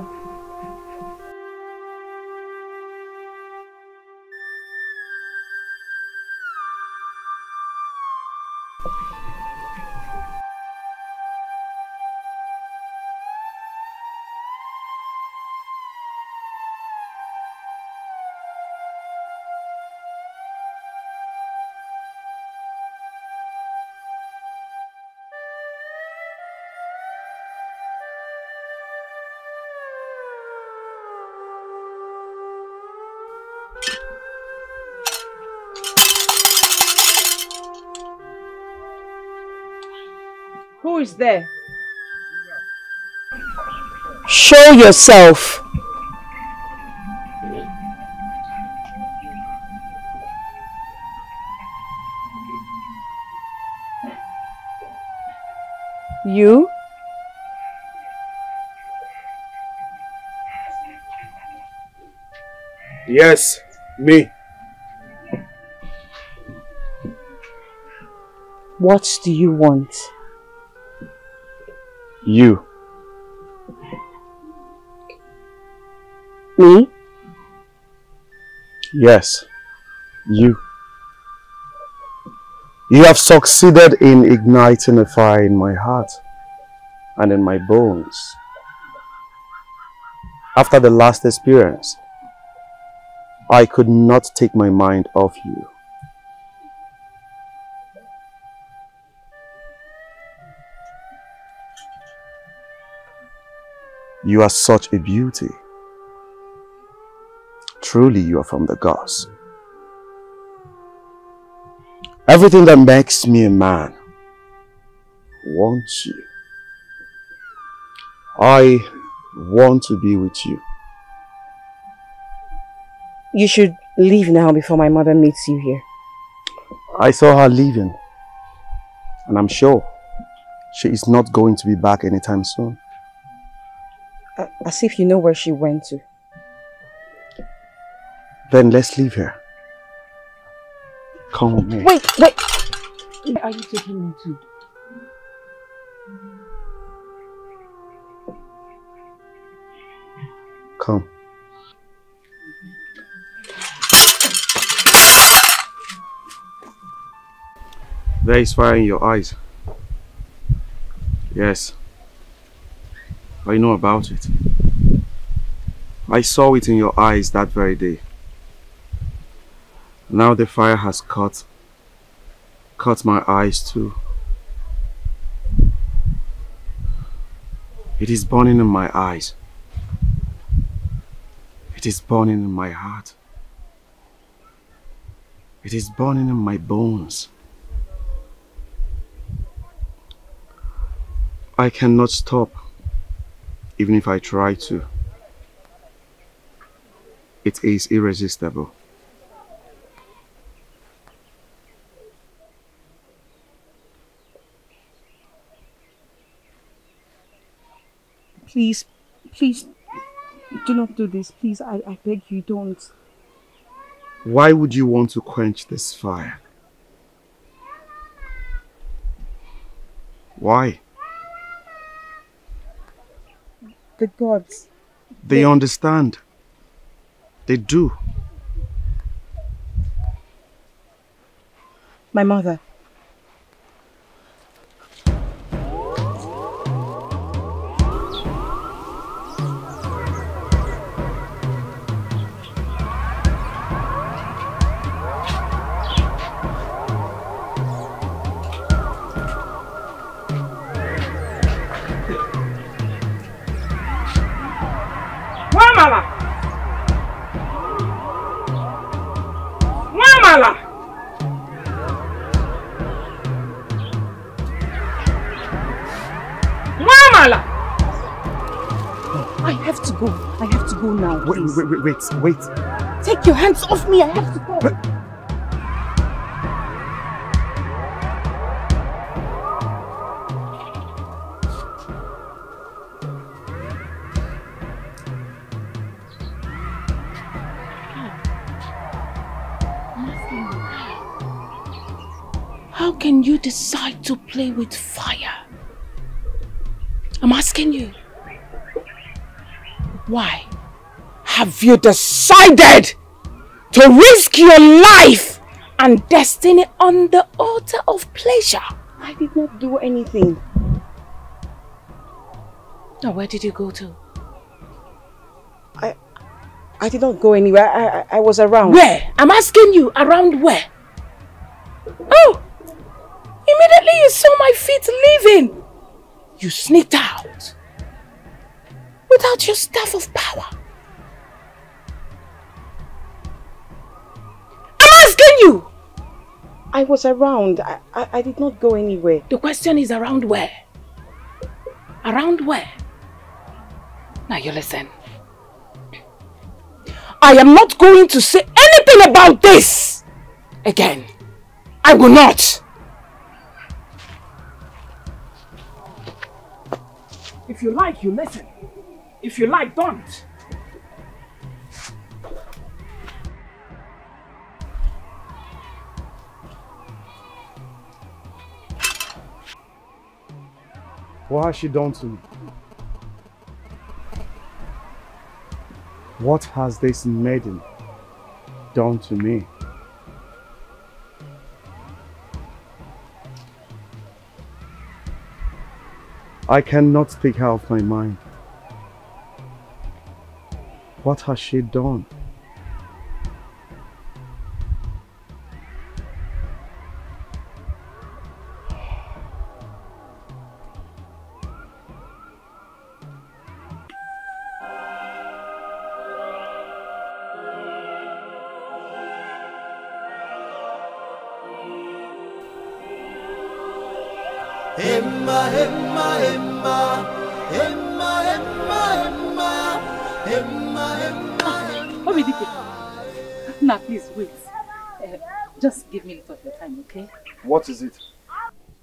Is there? Show yourself. You?
Yes, me.
What do you want?
You.
Me?
Yes, you. You have succeeded in igniting a fire in my heart and in my bones. After the last experience, I could not take my mind off you. You are such a beauty. Truly, you are from the gods. Everything that makes me a man wants you. I want to be with you.
You should leave now before my mother meets you here.
I saw her leaving, and I'm sure she is not going to be back anytime soon.
As if you know where she went to.
Then let's leave here. Come with me.
Wait, wait! Where are you taking me to?
Come. There is fire in your eyes. Yes. I know about it. I saw it in your eyes that very day. Now the fire has cut, cut my eyes too. It is burning in my eyes. It is burning in my heart. It is burning in my bones. I cannot stop, even if I try to. It is irresistible.
Please, please, do not do this. Please, I, I beg you, don't.
Why would you want to quench this fire? Why?
The gods.
They understand. They do.
My mother.
Wait,
please.
wait, wait, wait, wait.
Take your hands off me. I have to go.
How can you decide to play with fire? I'm asking you. Why? Have you decided to risk your life and destiny on the altar of pleasure?
I did not do anything.
Now, where did you go to?
I, I did not go anywhere. I, I, I was around.
Where? I'm asking you, around where? Oh! Immediately you saw my feet leaving. You sneaked out. Without your staff of power. Asking you!
I was around. I, I, I did not go anywhere.
The question is around where? Around where? Now you listen. I am not going to say anything about this again. I will not.
If you like, you listen. If you like, don't.
What has she done to me? What has this maiden done to me? I cannot speak out of my mind. What has she done?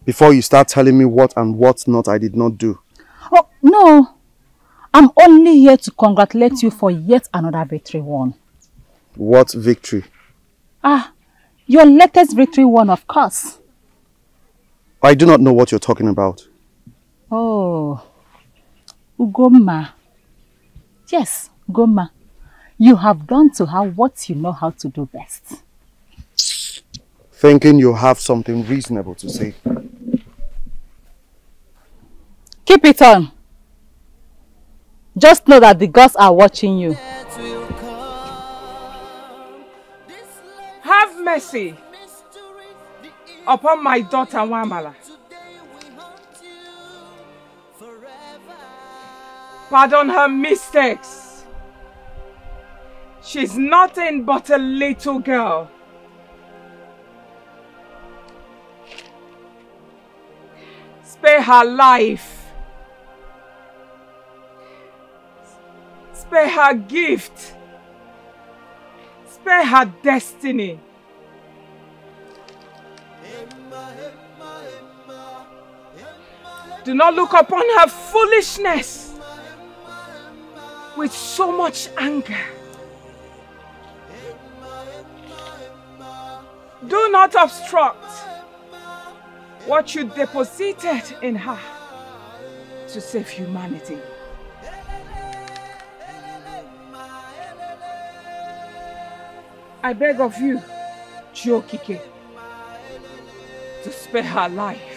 Before you start telling me what and what not I did not do.
Oh, no. I'm only here to congratulate you for yet another victory won.
What victory?
Ah, your latest victory won, of course.
I do not know what you're talking about.
Oh, Ugoma. Yes, Ugoma. You have done to her what you know how to do best.
Thinking you have something reasonable to say.
Keep it on. Just know that the gods are watching you.
Have mercy upon my daughter Wamala. Pardon her mistakes. She's nothing but a little girl. Spare her life. Spare her gift. Spare her destiny. Do not look upon her foolishness with so much anger. Do not obstruct what you deposited in her to save humanity. I beg of you, Chiokike, to spare her life.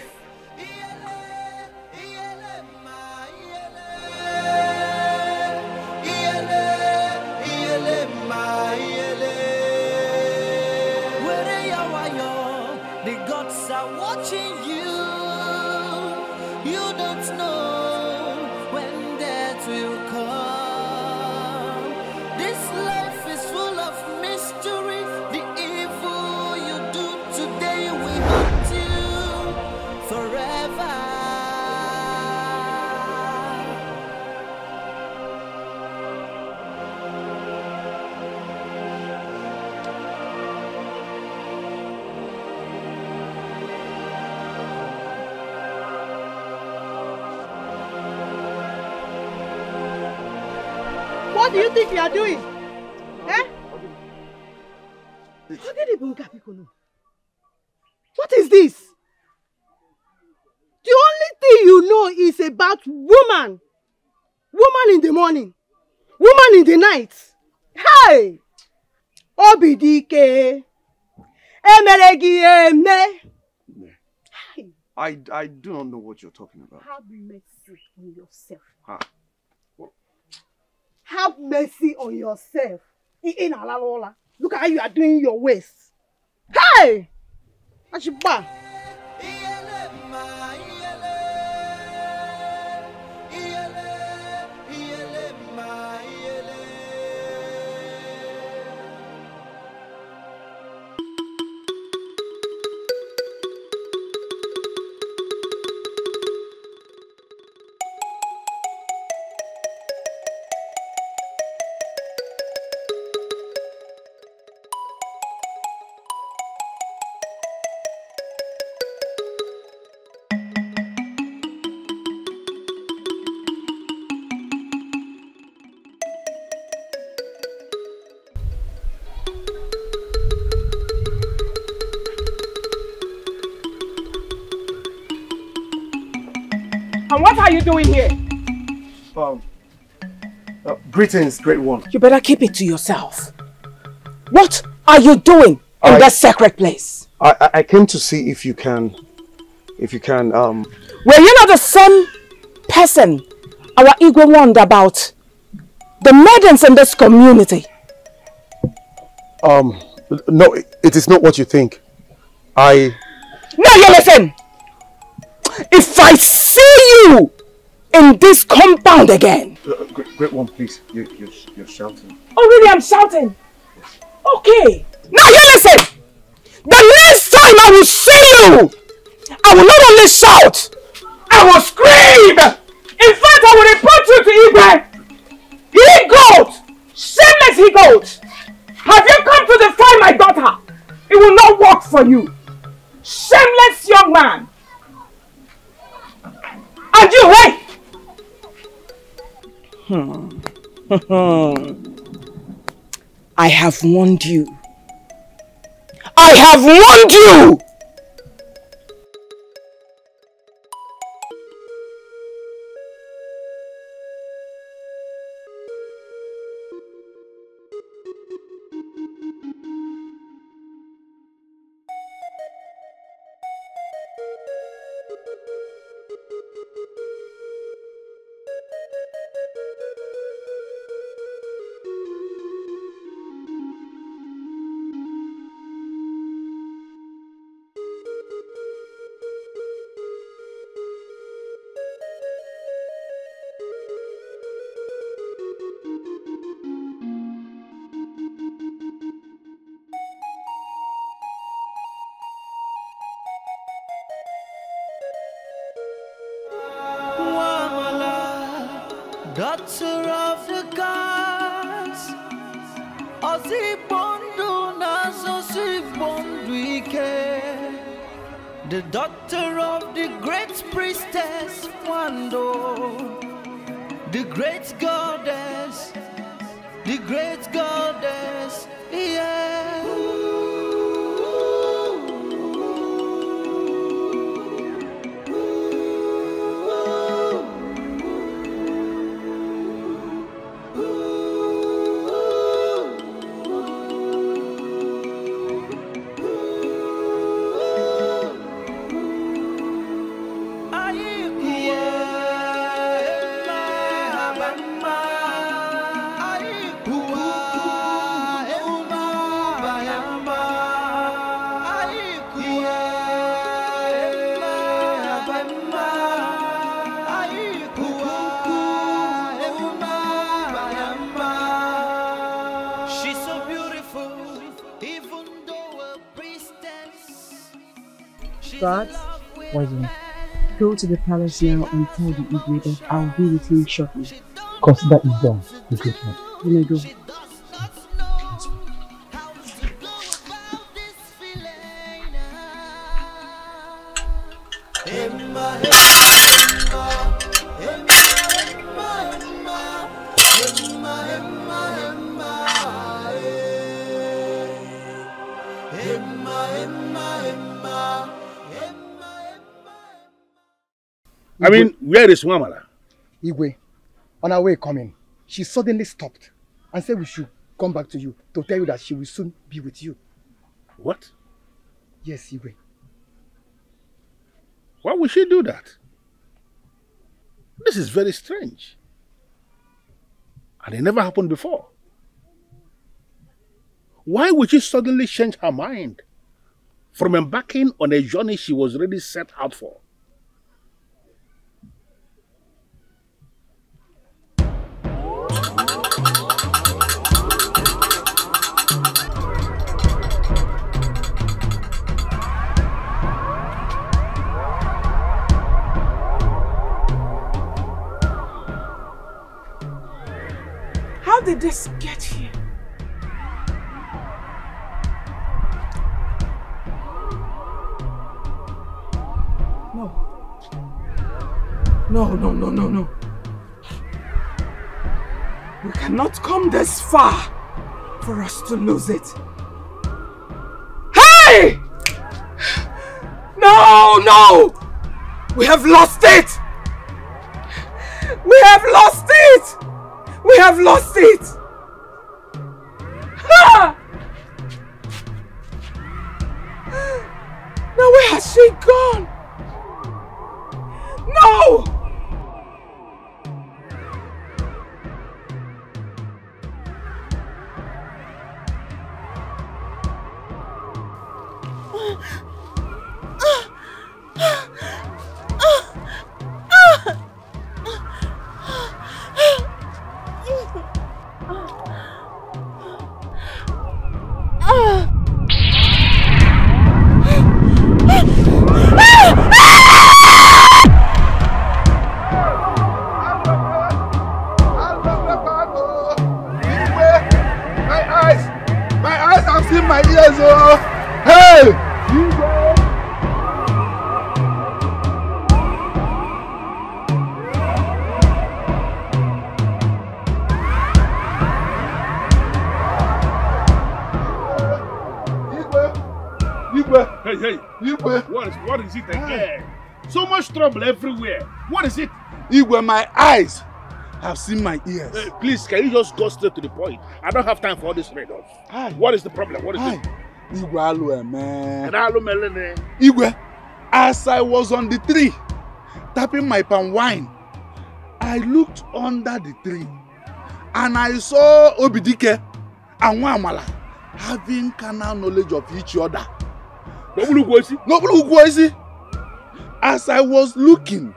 Are
doing? Eh? What is this? The only thing you know is about woman. Woman in the morning. Woman in the night. Hey! Obidike. Emere gị eme.
I, I do not know what you're talking about.
Have mercy on yourself.
Ah.
Have mercy on yourself. Ị na-alalụ ụla. Look at how you are doing your waist. Hey! Achịkpa.
You doing here?
Um, uh, greetings, great one.
You better keep it to yourself. What are you doing in
I-
that sacred place?
I, I came to see if you can, if you can, um,
Were you not the same person our Igwe warned about the maidens in this community?
um, no, it- it is not what you think. I,
Now you listen. If I see you in this compound again.
uh, great, great one, please. You, you're, you're shouting.
Oh, really? I'm shouting. Okay. Now you listen. The next time I will see you, I will not only shout, I will scream. In fact, I will report you to Igwe. He goat, shameless he goat. Have you come to defy my daughter? It will not work for you. Shameless young man. And you, hey! Hmm. I have warned you. I have warned you!
God,
Why is it?
go to the palace now and tell the Igwe that I'll be with him shortly.
Consider it done.
You may go.
Where is Wamala?
Igwe, on our way coming, she suddenly stopped and said we should come back to you to tell you that she will soon be with you.
What?
Yes, Igwe.
Why would she do that? This is very strange. And it never happened before. Why would she suddenly change her mind from embarking on a journey she was already set out for?
This get here? No. No, no, no, no, no. We cannot come this far for us to lose it. Hey! No, no! We have lost it!
We have lost it! We have lost it! Ha! Now where has she gone? No!
Is, it again? So much trouble everywhere. What is it?
Igwe, my eyes have seen my ears.
Hey, please, can you just go straight to the point? I don't have time for all this riddles. What is the problem? What is it?
Igwe Alue, man. Igwe, as I was on the tree, tapping my palm wine, I looked under the tree and I saw Obidike and Nwamala having carnal knowledge of each other. Nobulukwesi. As I was looking,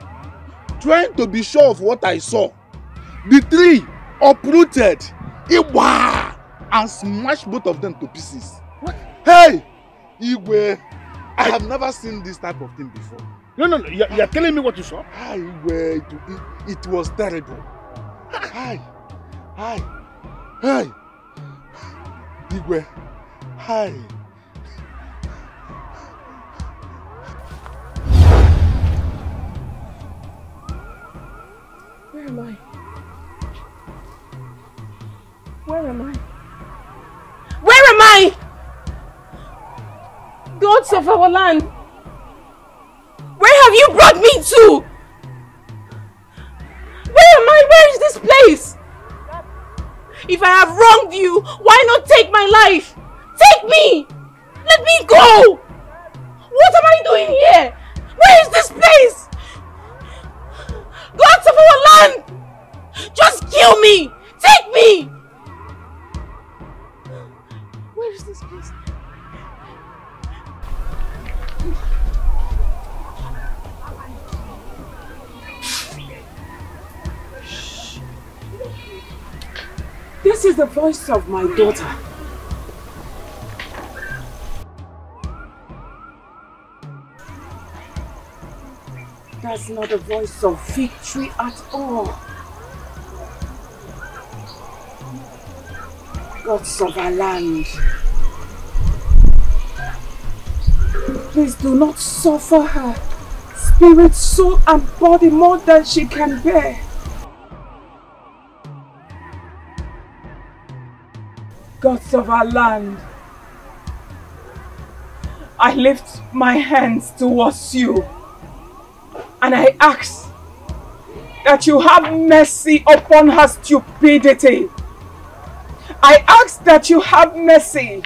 trying to be sure of what I saw, the tree uprooted, Iwa, and smashed both of them to pieces. Hey, Igwe, I have never seen this type of thing before.
No, no, no. You're, you're telling me what you saw?
Hi, Igwe, it, it, it was terrible. Hi, hi, hi. Igwe, hi.
Am I? Where am I? Where am I? Gods of our land! Where have you brought me to? Where am I? Where is this place? If I have wronged you, why not take my life? Take me! Let me go! What am I doing here? Where is this place? Gods of our land! Just kill me! Take me! Where is this place? This is the voice of my daughter. That's not a voice of victory at all. Gods of our land. Please do not suffer her. Spirit, soul, and body more than she can bear. Gods of our land. I lift my hands towards you and I ask that you have mercy upon her stupidity. I ask that you have mercy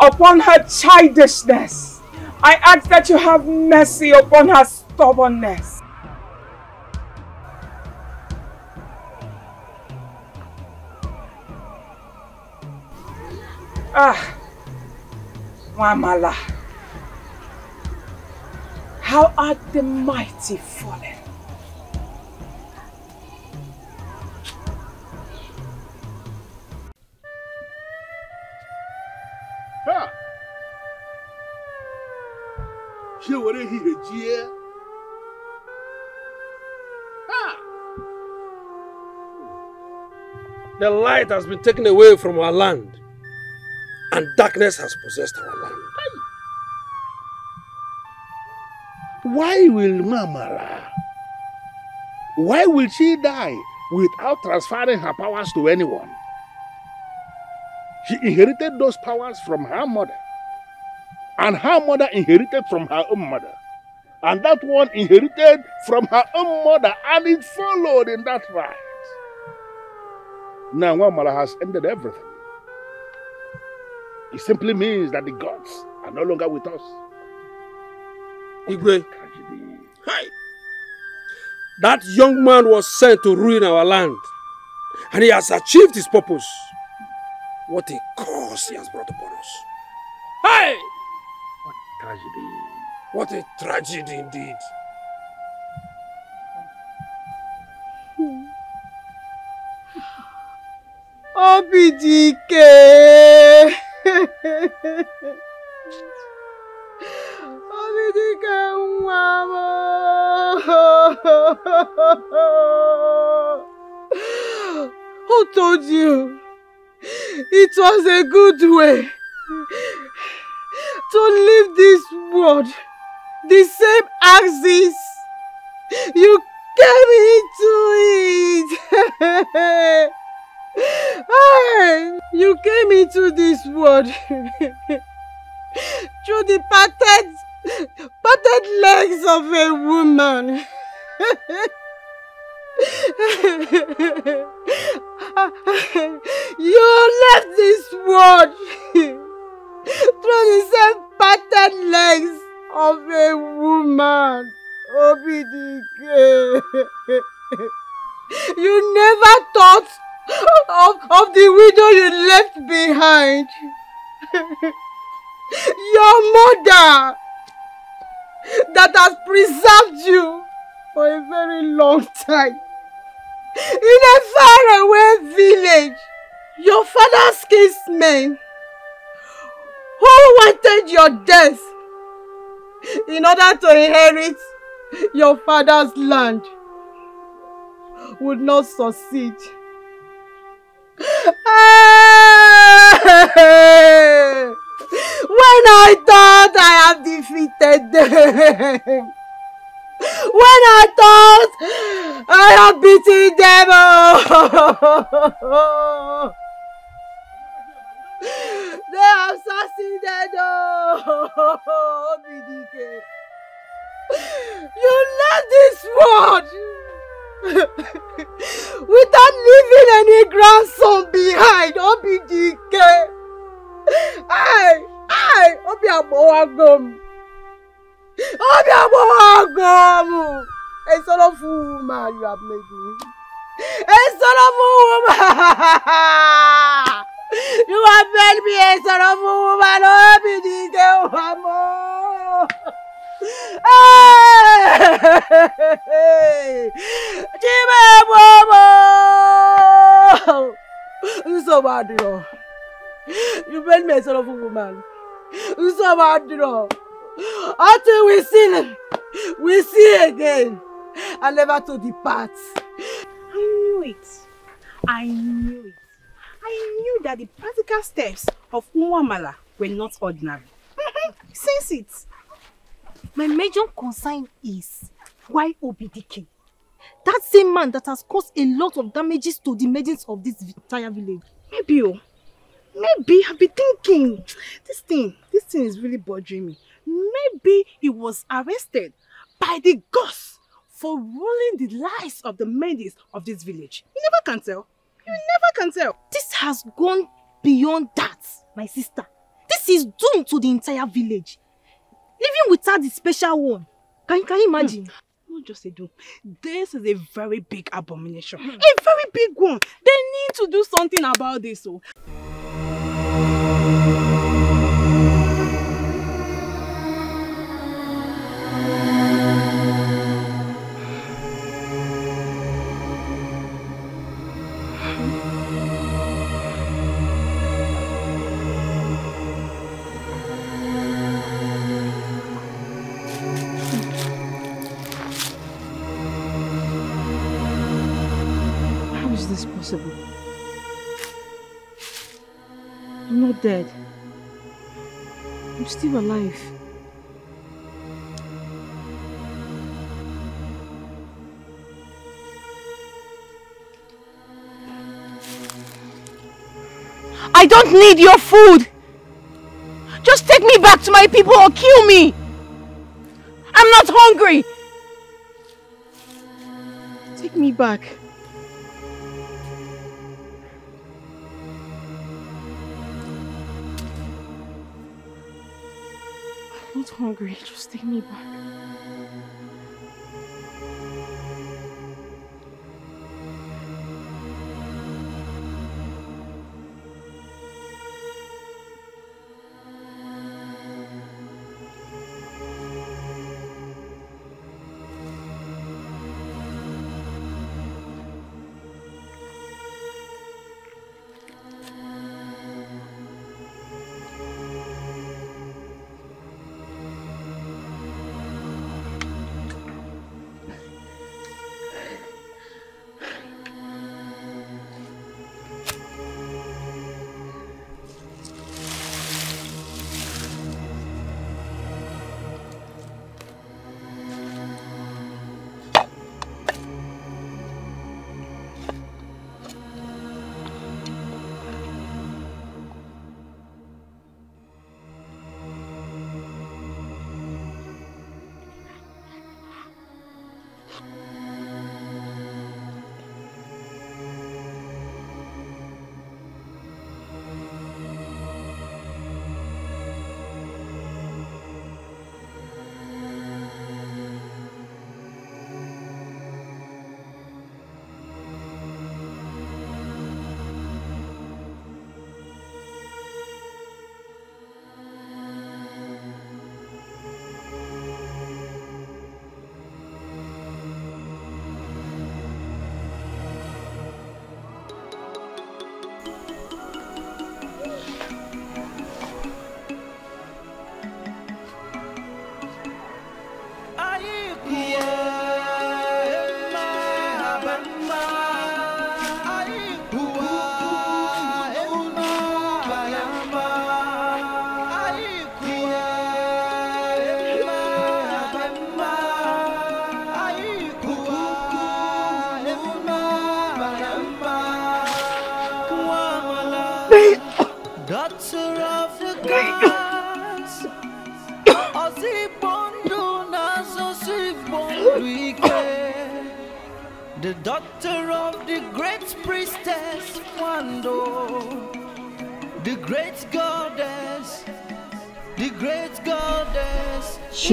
upon her childishness. I ask that you have mercy upon her stubbornness. Ah, Wamala. How are the mighty fallen?
Ha! Ṣé wọ́n rí hìhè jí ẹ́?
The light has been taken away from our land, and darkness has possessed our land.
Why will Mamala? Why will she die without transferring her powers to anyone? She inherited those powers from her mother, and her mother inherited from her own mother. And that one inherited from her own mother, and it followed in that right. Now, Wamala has ended everything. It simply means that the gods are no longer with us.
Igwe. Hi. That young man was sent to ruin our land. And he has achieved his purpose. What a curse he has brought upon us. Hey!
What tragedy.
What a tragedy indeed.
Obidike. M. Who told you it was a good way to leave this world the same axis you came into it? Hey, you came into this world through the parted, parted legs of a woman. you left this world through the same parted legs of a woman. Obidike. You never thought of, of the widow you left behind. Your mother that has preserved you for a very long time. In a faraway village, your father's kinsmen who wanted your death in order to inherit your father's land would not succeed. When I thought I have defeated them. When I thought I have beaten them. Oh. They have succeeded. Oh, BDK. You left this world without leaving any grandson behind. Oh, Obidike. Ai, ai, obi agbowagom. Obi agbowagom. A sorrowful woman you have made me. A sorrowful woman. You have made me a sorrowful woman. Obidike Wamo. Chimebobo! Nsobadiro. You made me a sorrowful woman. Nsobadiro. Until we see, we see again, and never to depart.
I knew it. I knew it. I knew that the practical steps of Nwamala were not ordinary. Sense it. My major concern is why Obidike? That same man that has caused a lot of damages to the maidens of this entire village. Maybe, oh, maybe I've been thinking, this thing, thing is really bothering me. Maybe he was arrested by the gods for ruling the lives of the maidens of this village. You never can tell. You never can tell. This has gone beyond that, my sister. This is doomed to the entire village. Even without the special one. Can, can you imagine?
Not just a doom. This is a very big abomination. A very big one. They need to do something about this. Oh.
Need your food. Just take me back to my people or kill me. I'm not hungry! Take me back. I'm not hungry. Just take me back.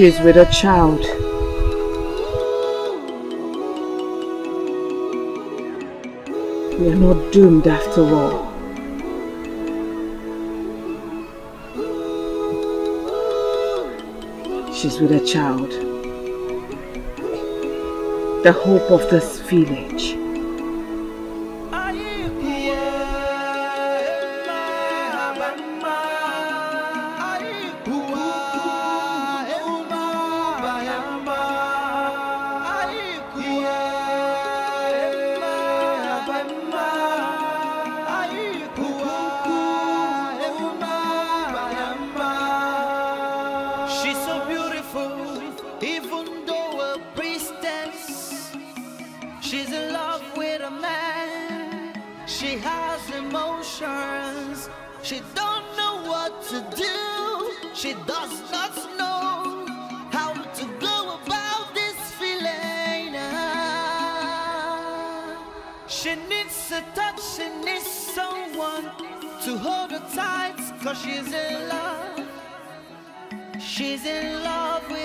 Goddess.
She is with a child. We are not doomed after all. She's with a child. The hope of this village.
She's in love. She's in love with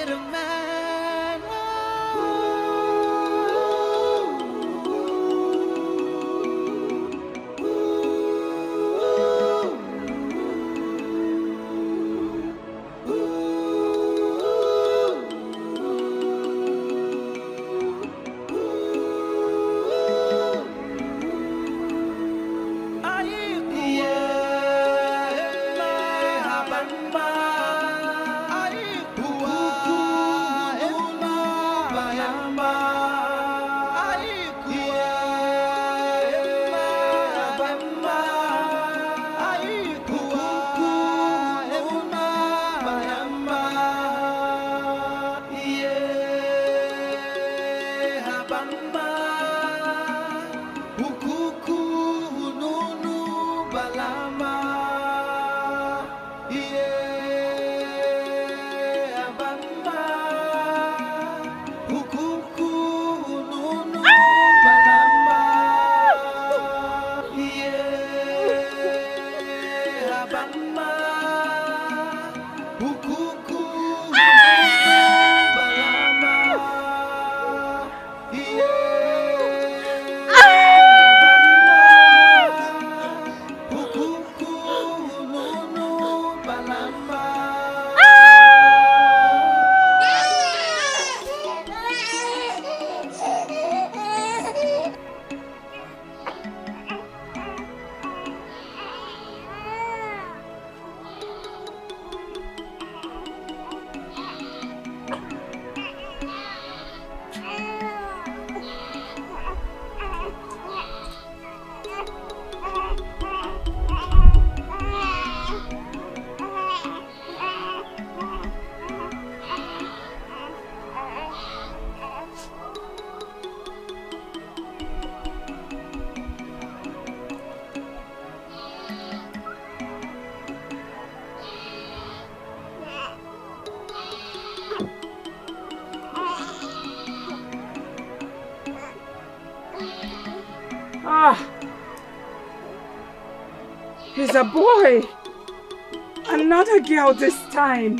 Girl this time.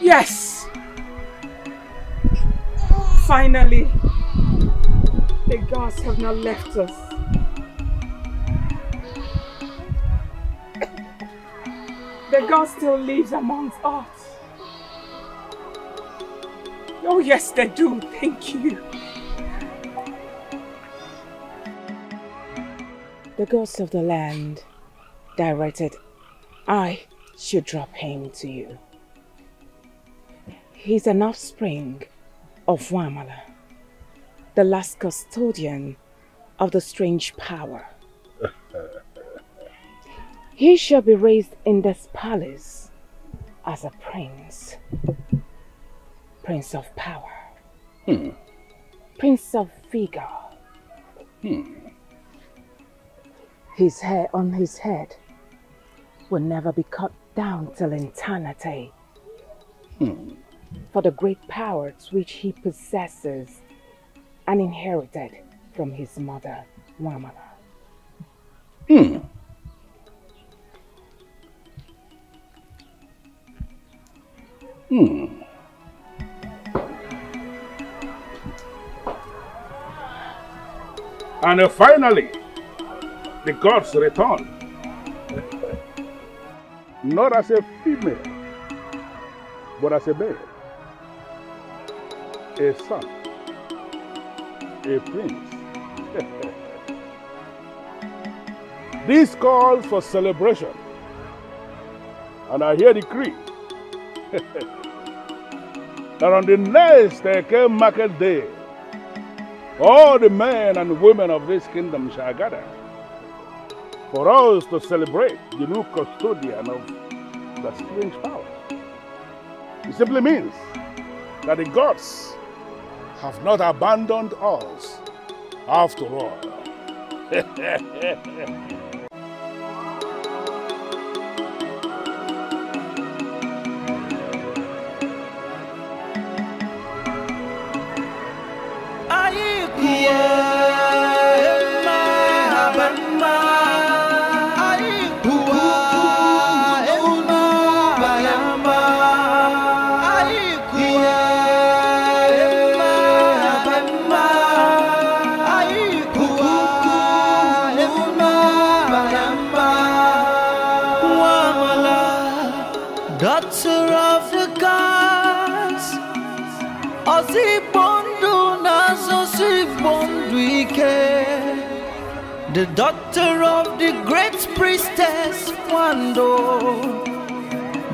Yes. Finally. The gods have not left us. The God still lives amongst us. Oh yes, they do. Thank you. The gods of the land directed I should drop him to you. He's an offspring of Wamala, the last custodian of the strange power. He shall be raised in this palace as a prince. Prince of power.
Hmm.
Prince of vigor.
Hmm.
His hair on his head will never be cut down till eternity.
Hmm.
For the great powers which he possesses and inherited from his mother, Wamala.
Hmm. Hmm. And finally, the gods return. Not as a female, but as a male. A son. A prince. this calls for celebration. And I hear decree that on the next Eke market day, all the men and women of this kingdom shall gather for us to celebrate the new custodian of the strange power. It simply means that the gods have not abandoned us after all.
the great priestess Wando,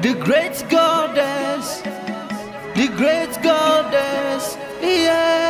the great goddess, the great goddess, yeah.